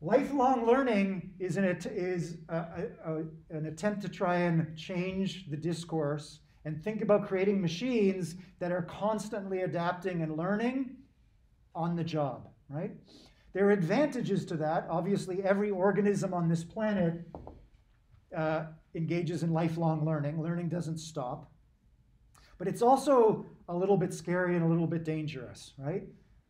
Lifelong learning is an, is a, a, a, an attempt to try and change the discourse and think about creating machines that are constantly adapting and learning on the job, right? There are advantages to that. Obviously, every organism on this planet uh, engages in lifelong learning. Learning doesn't stop. But it's also a little bit scary and a little bit dangerous, right?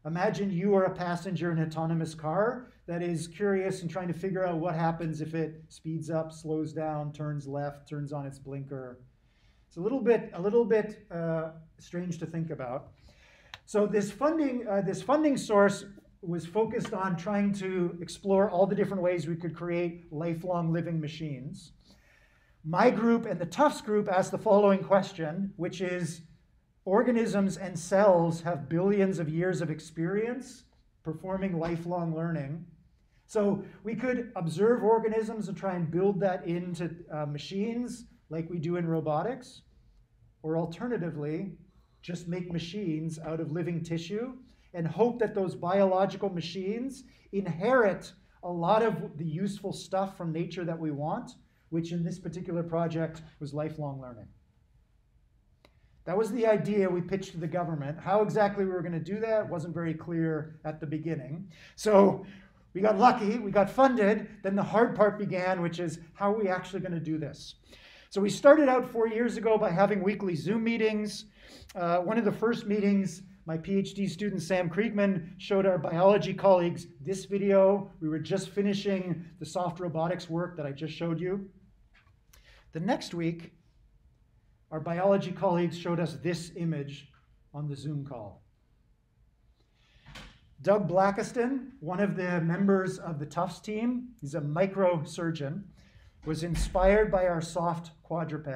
Imagine you are a passenger in an autonomous car that is curious and trying to figure out what happens if it speeds up, slows down, turns left, turns on its blinker. It's a little bit, a little bit uh, strange to think about. So this funding, uh, this funding source was focused on trying to explore all the different ways we could create lifelong living machines. My group and the Tufts group asked the following question, which is organisms and cells have billions of years of experience performing lifelong learning. So we could observe organisms and try and build that into uh, machines like we do in robotics, or alternatively, just make machines out of living tissue and hope that those biological machines inherit a lot of the useful stuff from nature that we want, which in this particular project was lifelong learning. That was the idea we pitched to the government. How exactly we were going to do that wasn't very clear at the beginning. So we got lucky, we got funded, then the hard part began, which is how are we actually going to do this? So we started out four years ago by having weekly Zoom meetings. Uh, one of the first meetings, my PhD student Sam Kriegman showed our biology colleagues this video. We were just finishing the soft robotics work that I just showed you. The next week, our biology colleagues showed us this image on the Zoom call. Doug Blackiston, one of the members of the Tufts team, he's a microsurgeon, was inspired by our soft quadruped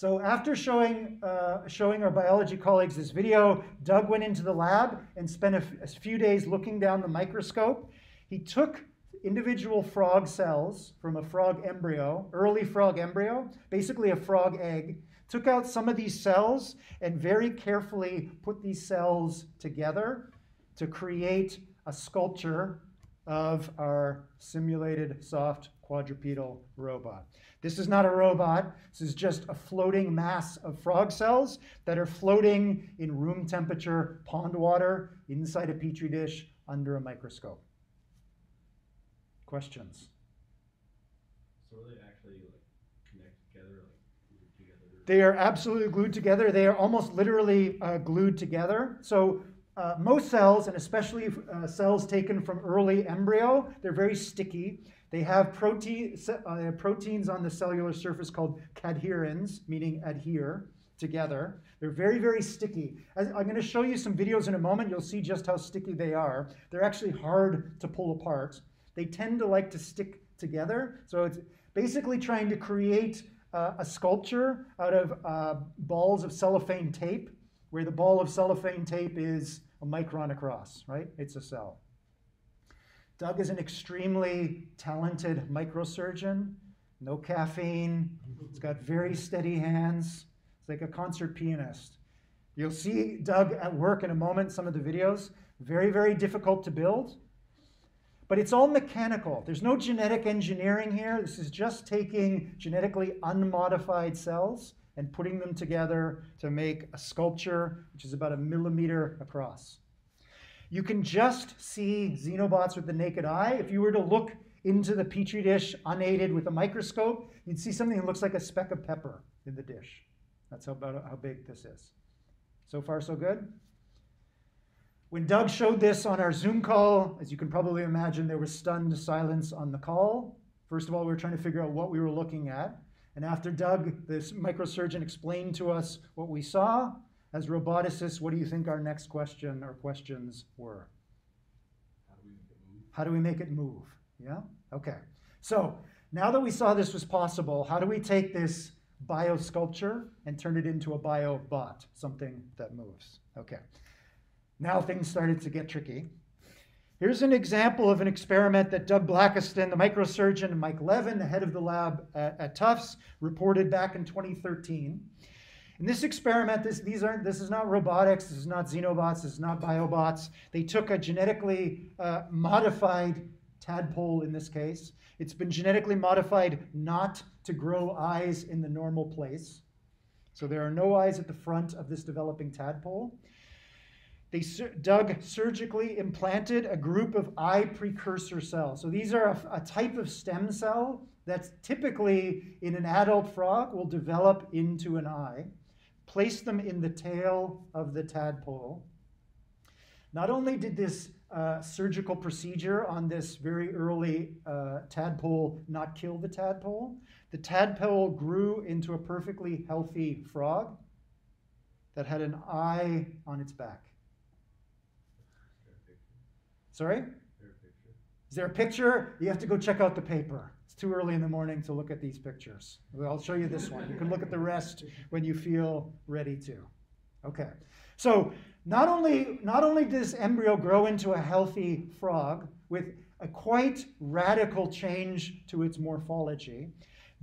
so after showing, uh, showing our biology colleagues this video, Doug went into the lab and spent a, few days looking down the microscope. He took individual frog cells from a frog embryo, early frog embryo, basically a frog egg, took out some of these cells and very carefully put these cells together to create a sculpture of our simulated soft quadrupedal robot. This is not a robot. This is just a floating mass of frog cells that are floating in room temperature pond water inside a petri dish under a microscope. Questions? So are they actually like connected together, like glued together? They are absolutely glued together. They are almost literally uh, glued together. So uh, most cells, and especially uh, cells taken from early embryo, they're very sticky. They have protein, uh, proteins on the cellular surface called cadherins, meaning adhere together. They're very, very sticky. As I'm going to show you some videos in a moment. You'll see just how sticky they are. They're actually hard to pull apart. They tend to like to stick together. So it's basically trying to create uh, a sculpture out of uh, balls of cellophane tape, where the ball of cellophane tape is a micron across, right? It's a cell. Doug is an extremely talented microsurgeon, no caffeine. He's got very steady hands. It's like a concert pianist. You'll see Doug at work in a moment, some of the videos. Very, very difficult to build. But it's all mechanical. There's no genetic engineering here. This is just taking genetically unmodified cells and putting them together to make a sculpture which is about a millimeter across. You can just see xenobots with the naked eye. If you were to look into the petri dish unaided with a microscope, you'd see something that looks like a speck of pepper in the dish. That's how, about how big this is. So far, so good? When Doug showed this on our Zoom call, as you can probably imagine, there was stunned silence on the call. First of all, we were trying to figure out what we were looking at. And after Doug, this microsurgeon, explained to us what we saw, as roboticists, what do you think our next question or questions were? How do we make it move? How do we make it move? Yeah? Okay. So now that we saw this was possible, how do we take this biosculpture and turn it into a biobot, something that moves? Okay. Now things started to get tricky. Here's an example of an experiment that Doug Blackiston, the microsurgeon, and Mike Levin, the head of the lab at, at Tufts, reported back in 2013. In this experiment, this, these aren't, this is not robotics, this is not xenobots, this is not biobots. They took a genetically uh, modified tadpole in this case. It's been genetically modified not to grow eyes in the normal place. So there are no eyes at the front of this developing tadpole. They, Doug surgically implanted a group of eye precursor cells. So these are a, a type of stem cell that's typically in an adult frog will develop into an eye. Place them in the tail of the tadpole. Not only did this uh, surgical procedure on this very early uh, tadpole not kill the tadpole, the tadpole grew into a perfectly healthy frog that had an eye on its back. Sorry? Is there a picture? You have to go check out the paper. It's too early in the morning to look at these pictures. I'll show you this one. You can look at the rest when you feel ready to. Okay. So not only, not only does embryo grow into a healthy frog with a quite radical change to its morphology,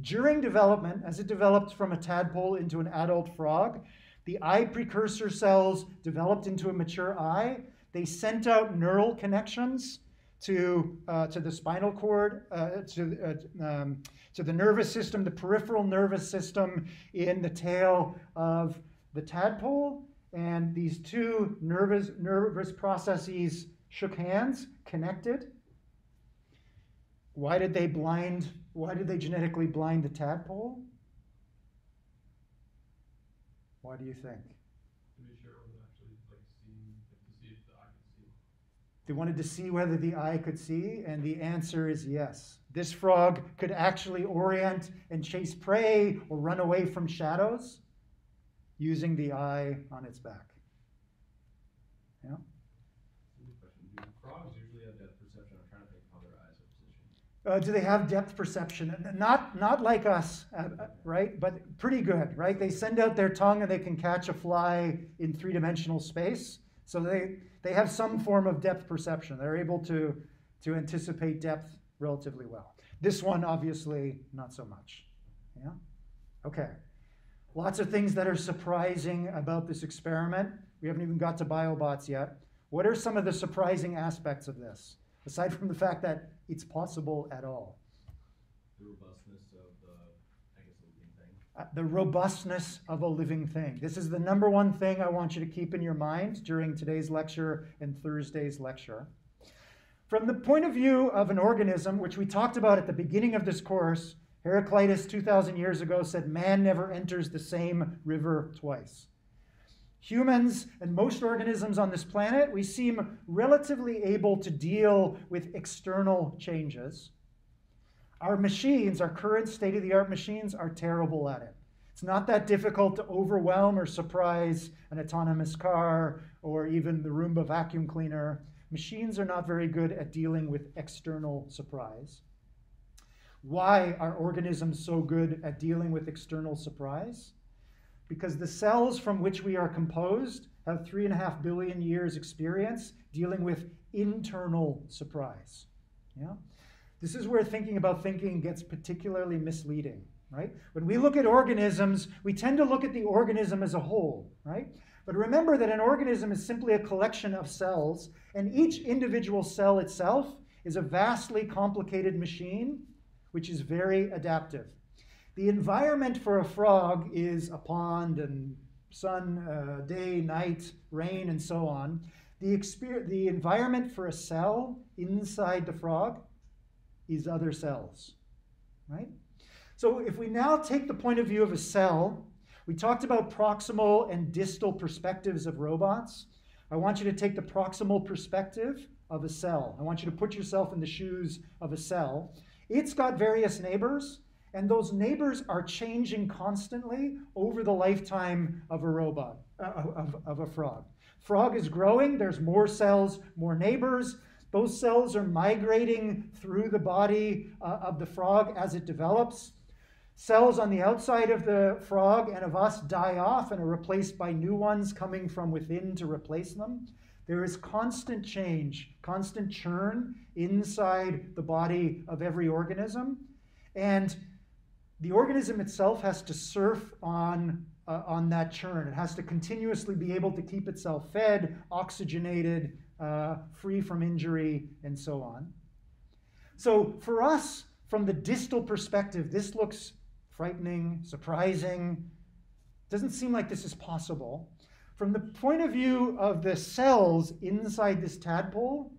during development, as it developed from a tadpole into an adult frog, the eye precursor cells developed into a mature eye. They sent out neural connections to, uh, to the spinal cord, uh, to, uh, um, to the nervous system, the peripheral nervous system in the tail of the tadpole. And these two nervous, nervous processes shook hands, connected. Why did they blind? Why did they genetically blind the tadpole? Why do you think? To be sure it was actually like seeing, like, to see if the eye could see. They wanted to see whether the eye could see, and the answer is yes. This frog could actually orient and chase prey or run away from shadows using the eye on its back. Yeah? Do frogs usually have depth perception? I'm trying to think how their eyes are positioned. Uh, do they have depth perception? Not, not like us, uh, uh, right? But pretty good, right? They send out their tongue and they can catch a fly in three dimensional space. So they, they have some form of depth perception. They're able to, to anticipate depth relatively well. This one, obviously, not so much. Yeah? Okay. Lots of things that are surprising about this experiment. We haven't even got to biobots yet. What are some of the surprising aspects of this, aside from the fact that it's possible at all? The robustness of the, I guess, the living thing. Uh, Uh, the robustness of a living thing. This is the number one thing I want you to keep in your mind during today's lecture and Thursday's lecture. From the point of view of an organism, which we talked about at the beginning of this course, Heraclitus 2,000 years ago said, Man never enters the same river twice. Humans and most organisms on this planet, we seem relatively able to deal with external changes. Our machines, our current state of the art machines, are terrible at it. It's not that difficult to overwhelm or surprise an autonomous car or even the Roomba vacuum cleaner. Machines are not very good at dealing with external surprise. Why are organisms so good at dealing with external surprise? Because the cells from which we are composed have three and a half billion years experience dealing with internal surprise. Yeah? This is where thinking about thinking gets particularly misleading, right? When we look at organisms, we tend to look at the organism as a whole, right? But remember that an organism is simply a collection of cells, and each individual cell itself is a vastly complicated machine which is very adaptive. The environment for a frog is a pond and sun, uh, day, night, rain, and so on. The, the environment for a cell inside the frog is other cells, right? So if we now take the point of view of a cell, we talked about proximal and distal perspectives of robots. I want you to take the proximal perspective of a cell. I want you to put yourself in the shoes of a cell. It's got various neighbors, and those neighbors are changing constantly over the lifetime of a robot, uh, of, of a frog. Frog is growing, there's more cells, more neighbors. Those cells are migrating through the body uh, of the frog as it develops. Cells on the outside of the frog and of us die off and are replaced by new ones coming from within to replace them. There is constant change, constant churn inside the body of every organism. And the organism itself has to surf on, uh, on that churn. It has to continuously be able to keep itself fed, oxygenated, uh, free from injury, and so on. So, for us, from the distal perspective, this looks frightening, surprising. Doesn't seem like this is possible. From the point of view of the cells inside this tadpole,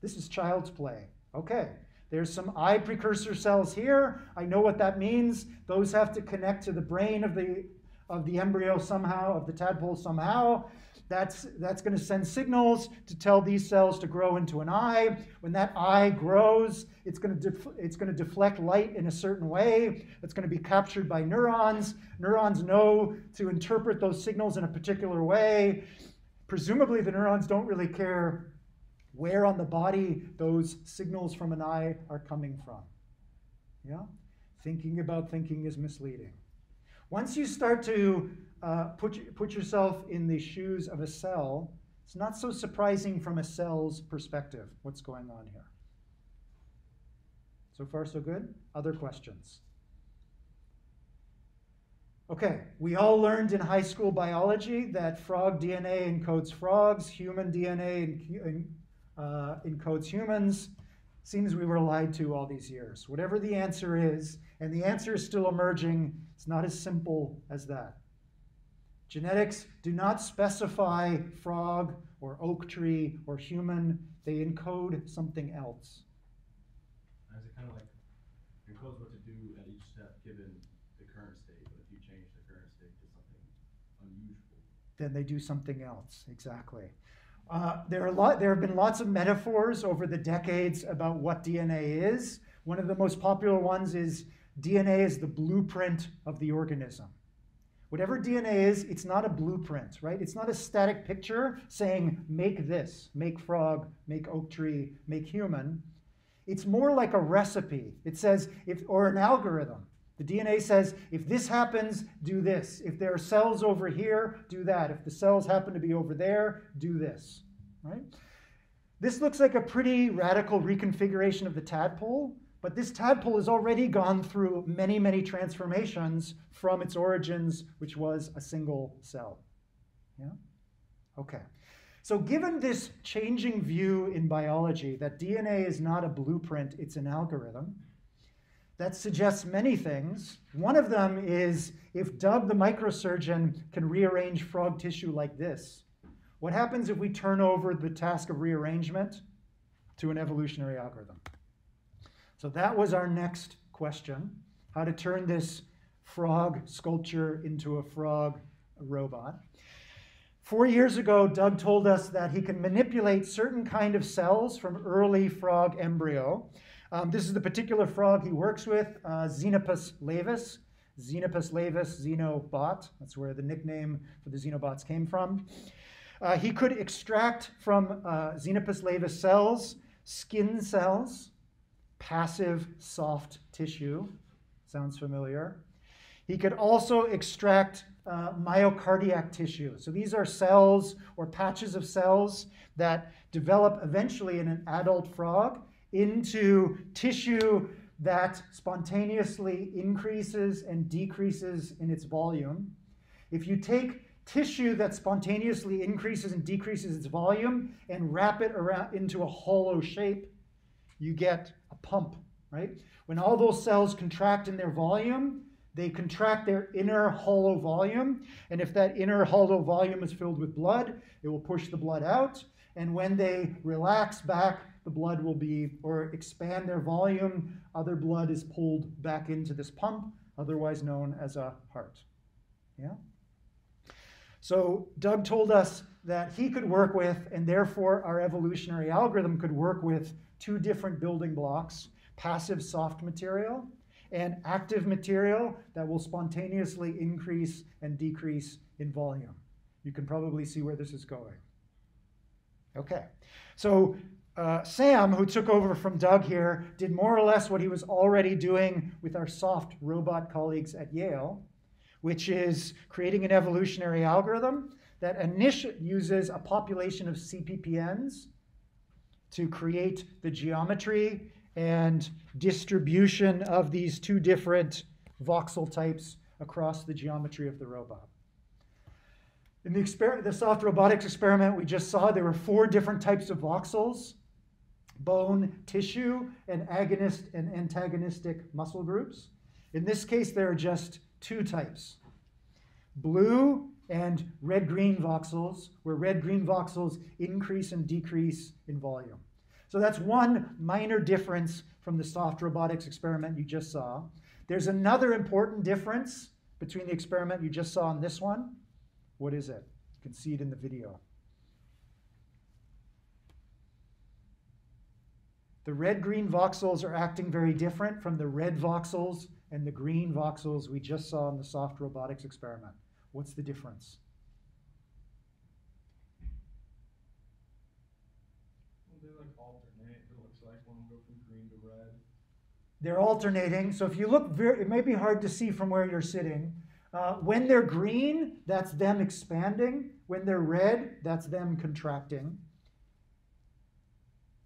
this is child's play. Okay, there's some eye precursor cells here. I know what that means. Those have to connect to the brain of the, of the embryo somehow, of the tadpole somehow. That's, that's going to send signals to tell these cells to grow into an eye. When that eye grows, it's going to, it's going to deflect light in a certain way. It's going to be captured by neurons. Neurons know to interpret those signals in a particular way. Presumably, the neurons don't really care where on the body those signals from an eye are coming from. Yeah? Thinking about thinking is misleading. Once you start to uh, put, put yourself in the shoes of a cell, it's not so surprising from a cell's perspective what's going on here. So far, so good? Other questions? Okay, we all learned in high school biology that frog DNA encodes frogs, human DNA uh, encodes humans. Seems we were lied to all these years. Whatever the answer is, and the answer is still emerging, it's not as simple as that. Genetics do not specify frog or oak tree or human, they encode something else. Is it kind of like encodes what to do at each step given the current state, but if you change the current state to something unusual? Then they do something else, exactly. Uh, there, are lot, there have been lots of metaphors over the decades about what DNA is. One of the most popular ones is DNA is the blueprint of the organism. Whatever DNA is, it's not a blueprint, right? It's not a static picture saying, make this, make frog, make oak tree, make human. It's more like a recipe. It says, if, or an algorithm. The DNA says, if this happens, do this. If there are cells over here, do that. If the cells happen to be over there, do this, right? This looks like a pretty radical reconfiguration of the tadpole, but this tadpole has already gone through many, many transformations from its origins, which was a single cell. Yeah? Okay. So, given this changing view in biology that DNA is not a blueprint, it's an algorithm, that suggests many things. One of them is if Doug the microsurgeon can rearrange frog tissue like this, what happens if we turn over the task of rearrangement to an evolutionary algorithm? So that was our next question how to turn this frog sculpture into a frog robot. Four years ago, Doug told us that he can manipulate certain kind of cells from early frog embryo. Um, this is the particular frog he works with, uh, Xenopus laevis. Xenopus laevis, Xenobot. That's where the nickname for the Xenobots came from. Uh, he could extract from uh, Xenopus laevis cells skin cells, passive soft tissue. Sounds familiar. He could also extract uh, myocardiac tissue. So these are cells or patches of cells that develop eventually in an adult frog into tissue that spontaneously increases and decreases in its volume. If you take tissue that spontaneously increases and decreases its volume and wrap it around into a hollow shape, you get pump, right? When all those cells contract in their volume, they contract their inner hollow volume. And if that inner hollow volume is filled with blood, it will push the blood out. And when they relax back, the blood will be, or expand their volume, other blood is pulled back into this pump, otherwise known as a heart. Yeah? So Doug told us that he could work with, and therefore our evolutionary algorithm could work with two different building blocks passive soft material and active material that will spontaneously increase and decrease in volume. You can probably see where this is going. Okay, so uh, Sam, who took over from Doug here, did more or less what he was already doing with our soft robot colleagues at Yale, which is creating an evolutionary algorithm that uses a population of CPPNs to create the geometry and distribution of these two different voxel types across the geometry of the robot. In the, exper- the soft robotics experiment we just saw, there were four different types of voxels bone, tissue, and agonist and antagonistic muscle groups. In this case, there are just two types blue and red green voxels, where red green voxels increase and decrease in volume. So that's one minor difference from the soft robotics experiment you just saw. There's another important difference between the experiment you just saw and this one. What is it? You can see it in the video. The red-green voxels are acting very different from the red voxels and the green voxels we just saw in the soft robotics experiment. What's the difference? They like alternate, it looks like, when we go from green to red. They're alternating. So if you look, very, it may be hard to see from where you're sitting. Uh, when they're green, that's them expanding. When they're red, that's them contracting.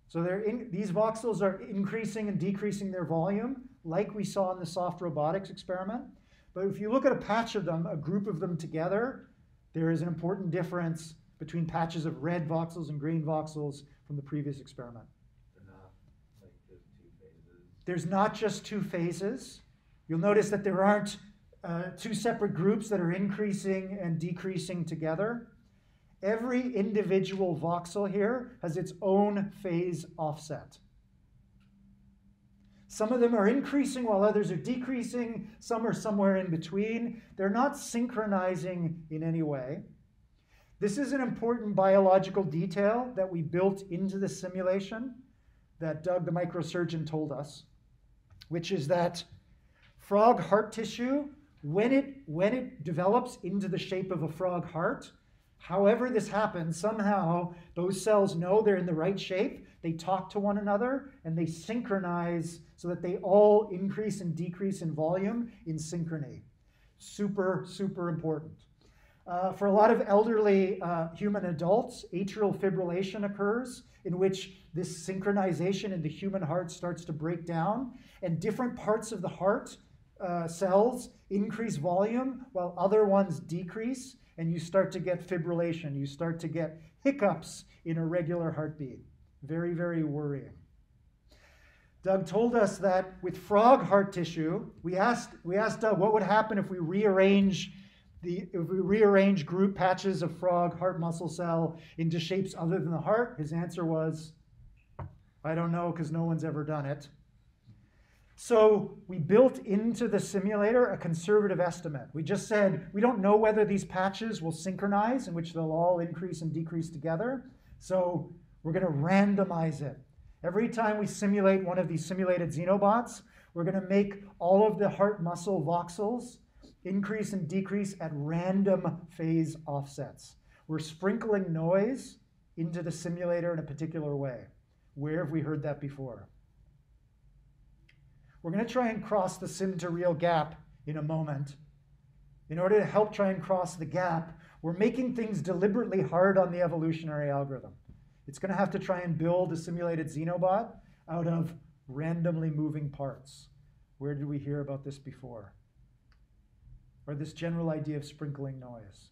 So they're in, these voxels are increasing and decreasing their volume, like we saw in the soft robotics experiment. But if you look at a patch of them, a group of them together, there is an important difference between patches of red voxels and green voxels from the previous experiment. They're not like just two phases. There's not just two phases. You'll notice that there aren't uh, two separate groups that are increasing and decreasing together. Every individual voxel here has its own phase offset. Some of them are increasing while others are decreasing. Some are somewhere in between. They're not synchronizing in any way. This is an important biological detail that we built into the simulation that Doug, the microsurgeon, told us, which is that frog heart tissue, when it, when it develops into the shape of a frog heart, however this happens, somehow those cells know they're in the right shape, they talk to one another, and they synchronize so that they all increase and decrease in volume in synchrony. Super, super important. Uh, for a lot of elderly uh, human adults, atrial fibrillation occurs, in which this synchronization in the human heart starts to break down, and different parts of the heart uh, cells increase volume while other ones decrease, and you start to get fibrillation. You start to get hiccups in a regular heartbeat. Very, very worrying. Doug told us that with frog heart tissue, we asked, we asked Doug what would happen if we rearrange the, if we rearrange group patches of frog heart muscle cell into shapes other than the heart. His answer was, I don't know because no one's ever done it. So we built into the simulator a conservative estimate. We just said we don't know whether these patches will synchronize, in which they'll all increase and decrease together. So we're going to randomize it. Every time we simulate one of these simulated xenobots, we're going to make all of the heart muscle voxels increase and decrease at random phase offsets. We're sprinkling noise into the simulator in a particular way. Where have we heard that before? We're going to try and cross the sim to real gap in a moment. In order to help try and cross the gap, we're making things deliberately hard on the evolutionary algorithm. It's going to have to try and build a simulated xenobot out of randomly moving parts. Where did we hear about this before? Or this general idea of sprinkling noise?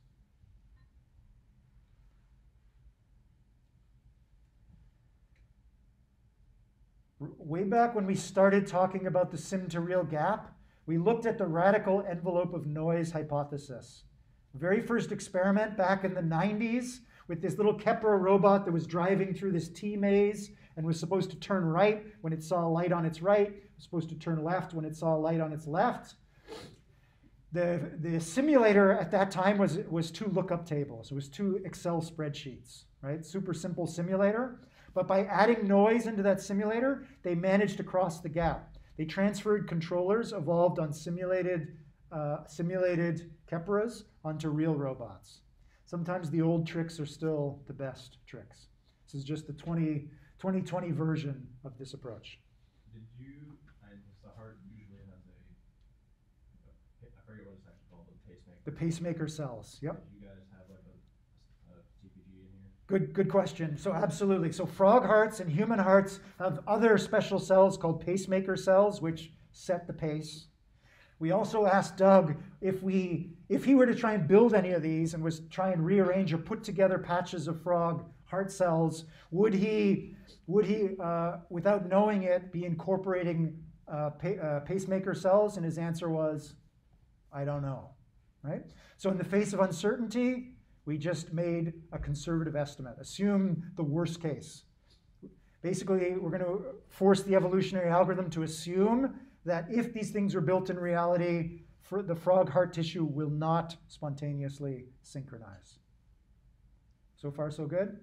Way back when we started talking about the sim to real gap, we looked at the radical envelope of noise hypothesis. Very first experiment back in the 90s with this little Khepera robot that was driving through this T maze and was supposed to turn right when it saw a light on its right, was supposed to turn left when it saw a light on its left. The, the simulator at that time was, was two lookup tables. It was two Excel spreadsheets, right? Super simple simulator. But by adding noise into that simulator, they managed to cross the gap. They transferred controllers evolved on simulated, uh, simulated Kheperas onto real robots. Sometimes the old tricks are still the best tricks. This is just the 20, 2020 version of this approach. Did you, I, the heart usually has a, I forget what it's actually called, a pacemaker. The pacemaker cells. Yep. Did you guys have like a, a CPG in here? Good, good question. So absolutely. So frog hearts and human hearts have other special cells called pacemaker cells, which set the pace. We also asked Doug if we, if he were to try and build any of these and was try and rearrange or put together patches of frog heart cells, would he, would he, uh, without knowing it, be incorporating uh, pa- uh, pacemaker cells? And his answer was, I don't know. Right. So in the face of uncertainty, we just made a conservative estimate. Assume the worst case. Basically, we're going to force the evolutionary algorithm to assume that if these things are built in reality, the frog heart tissue will not spontaneously synchronize. So far, so good?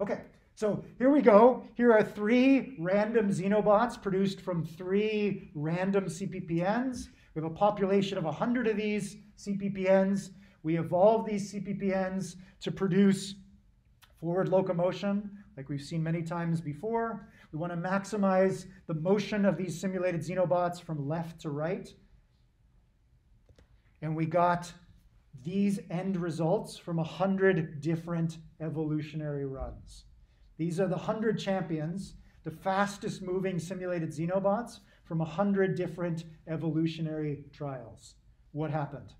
Okay, so here we go. Here are three random xenobots produced from three random CPPNs. We have a population of 100 of these CPPNs. We evolve these CPPNs to produce forward locomotion, like we've seen many times before. We want to maximize the motion of these simulated xenobots from left to right. And we got these end results from 100 different evolutionary runs. These are the 100 champions, the fastest moving simulated xenobots from 100 different evolutionary trials. What happened?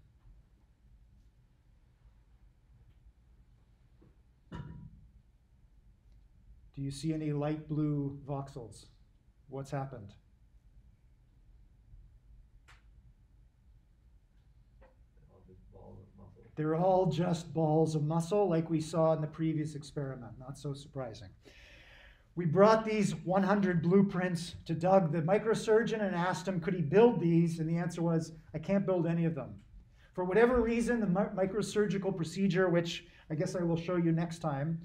Do you see any light blue voxels? What's happened? They're all just balls of muscle, like we saw in the previous experiment. Not so surprising. We brought these 100 blueprints to Doug, the microsurgeon, and asked him, could he build these? And the answer was, I can't build any of them. For whatever reason, the microsurgical procedure, which I guess I will show you next time,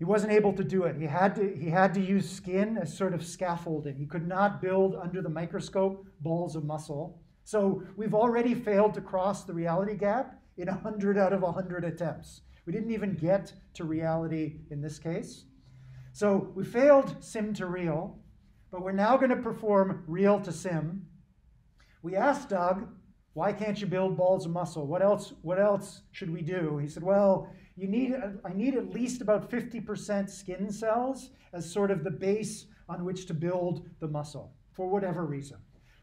he wasn't able to do it. He had to, he had to use skin as sort of scaffolding. He could not build under the microscope balls of muscle. So we've already failed to cross the reality gap in 100 out of 100 attempts. We didn't even get to reality in this case. So we failed sim to real, but we're now going to perform real to sim. We asked Doug, why can't you build balls of muscle? What else, what else should we do? He said, well, you need, I need at least about 50% skin cells as sort of the base on which to build the muscle for whatever reason.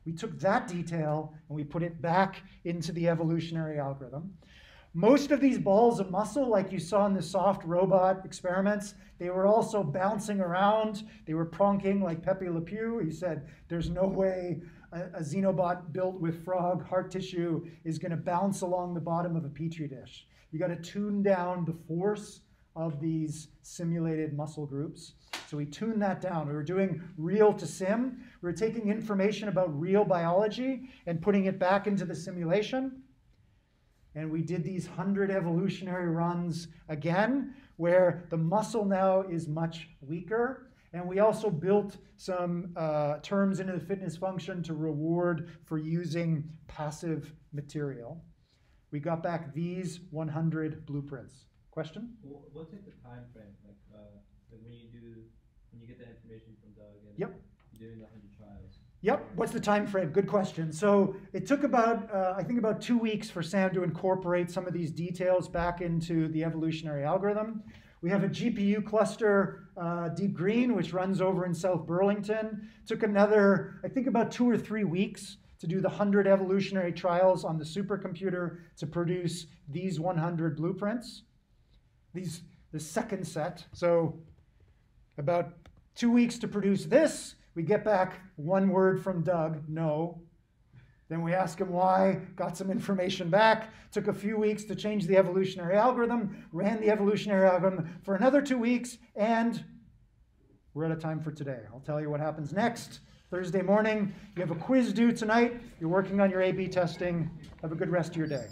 We took that detail and we put it back into the evolutionary algorithm. Most of these balls of muscle, like you saw in the soft robot experiments, they were also bouncing around. They were pronking like Pepe Le Pew. He said, There's no way a, a xenobot built with frog heart tissue is going to bounce along the bottom of a petri dish. You got to tune down the force of these simulated muscle groups. So we tuned that down. We were doing real to sim. We were taking information about real biology and putting it back into the simulation. And we did these 100 evolutionary runs again, where the muscle now is much weaker. And we also built some uh, terms into the fitness function to reward for using passive material. We got back these 100 blueprints. Question? Wh- What's like the time frame? Like, uh, like when you do, when you get that information from Doug and Yep. you're doing the hundred trials. Yep. What's the time frame? Good question. So it took about, uh, I think, about two weeks for Sam to incorporate some of these details back into the evolutionary algorithm. We have a GPU cluster, uh, Deep Green, which runs over in South Burlington. Took another, I think, about two or three weeks to do the 100 evolutionary trials on the supercomputer to produce these 100 blueprints. These, the second set. So about two weeks to produce this, We get back one word from Doug, no. Then we ask him why, got some information back, took a few weeks to change the evolutionary algorithm, ran the evolutionary algorithm for another two weeks, and we're out of time for today. I'll tell you what happens next. Thursday morning, you have a quiz due tonight. You're working on your A B testing. Have a good rest of your day.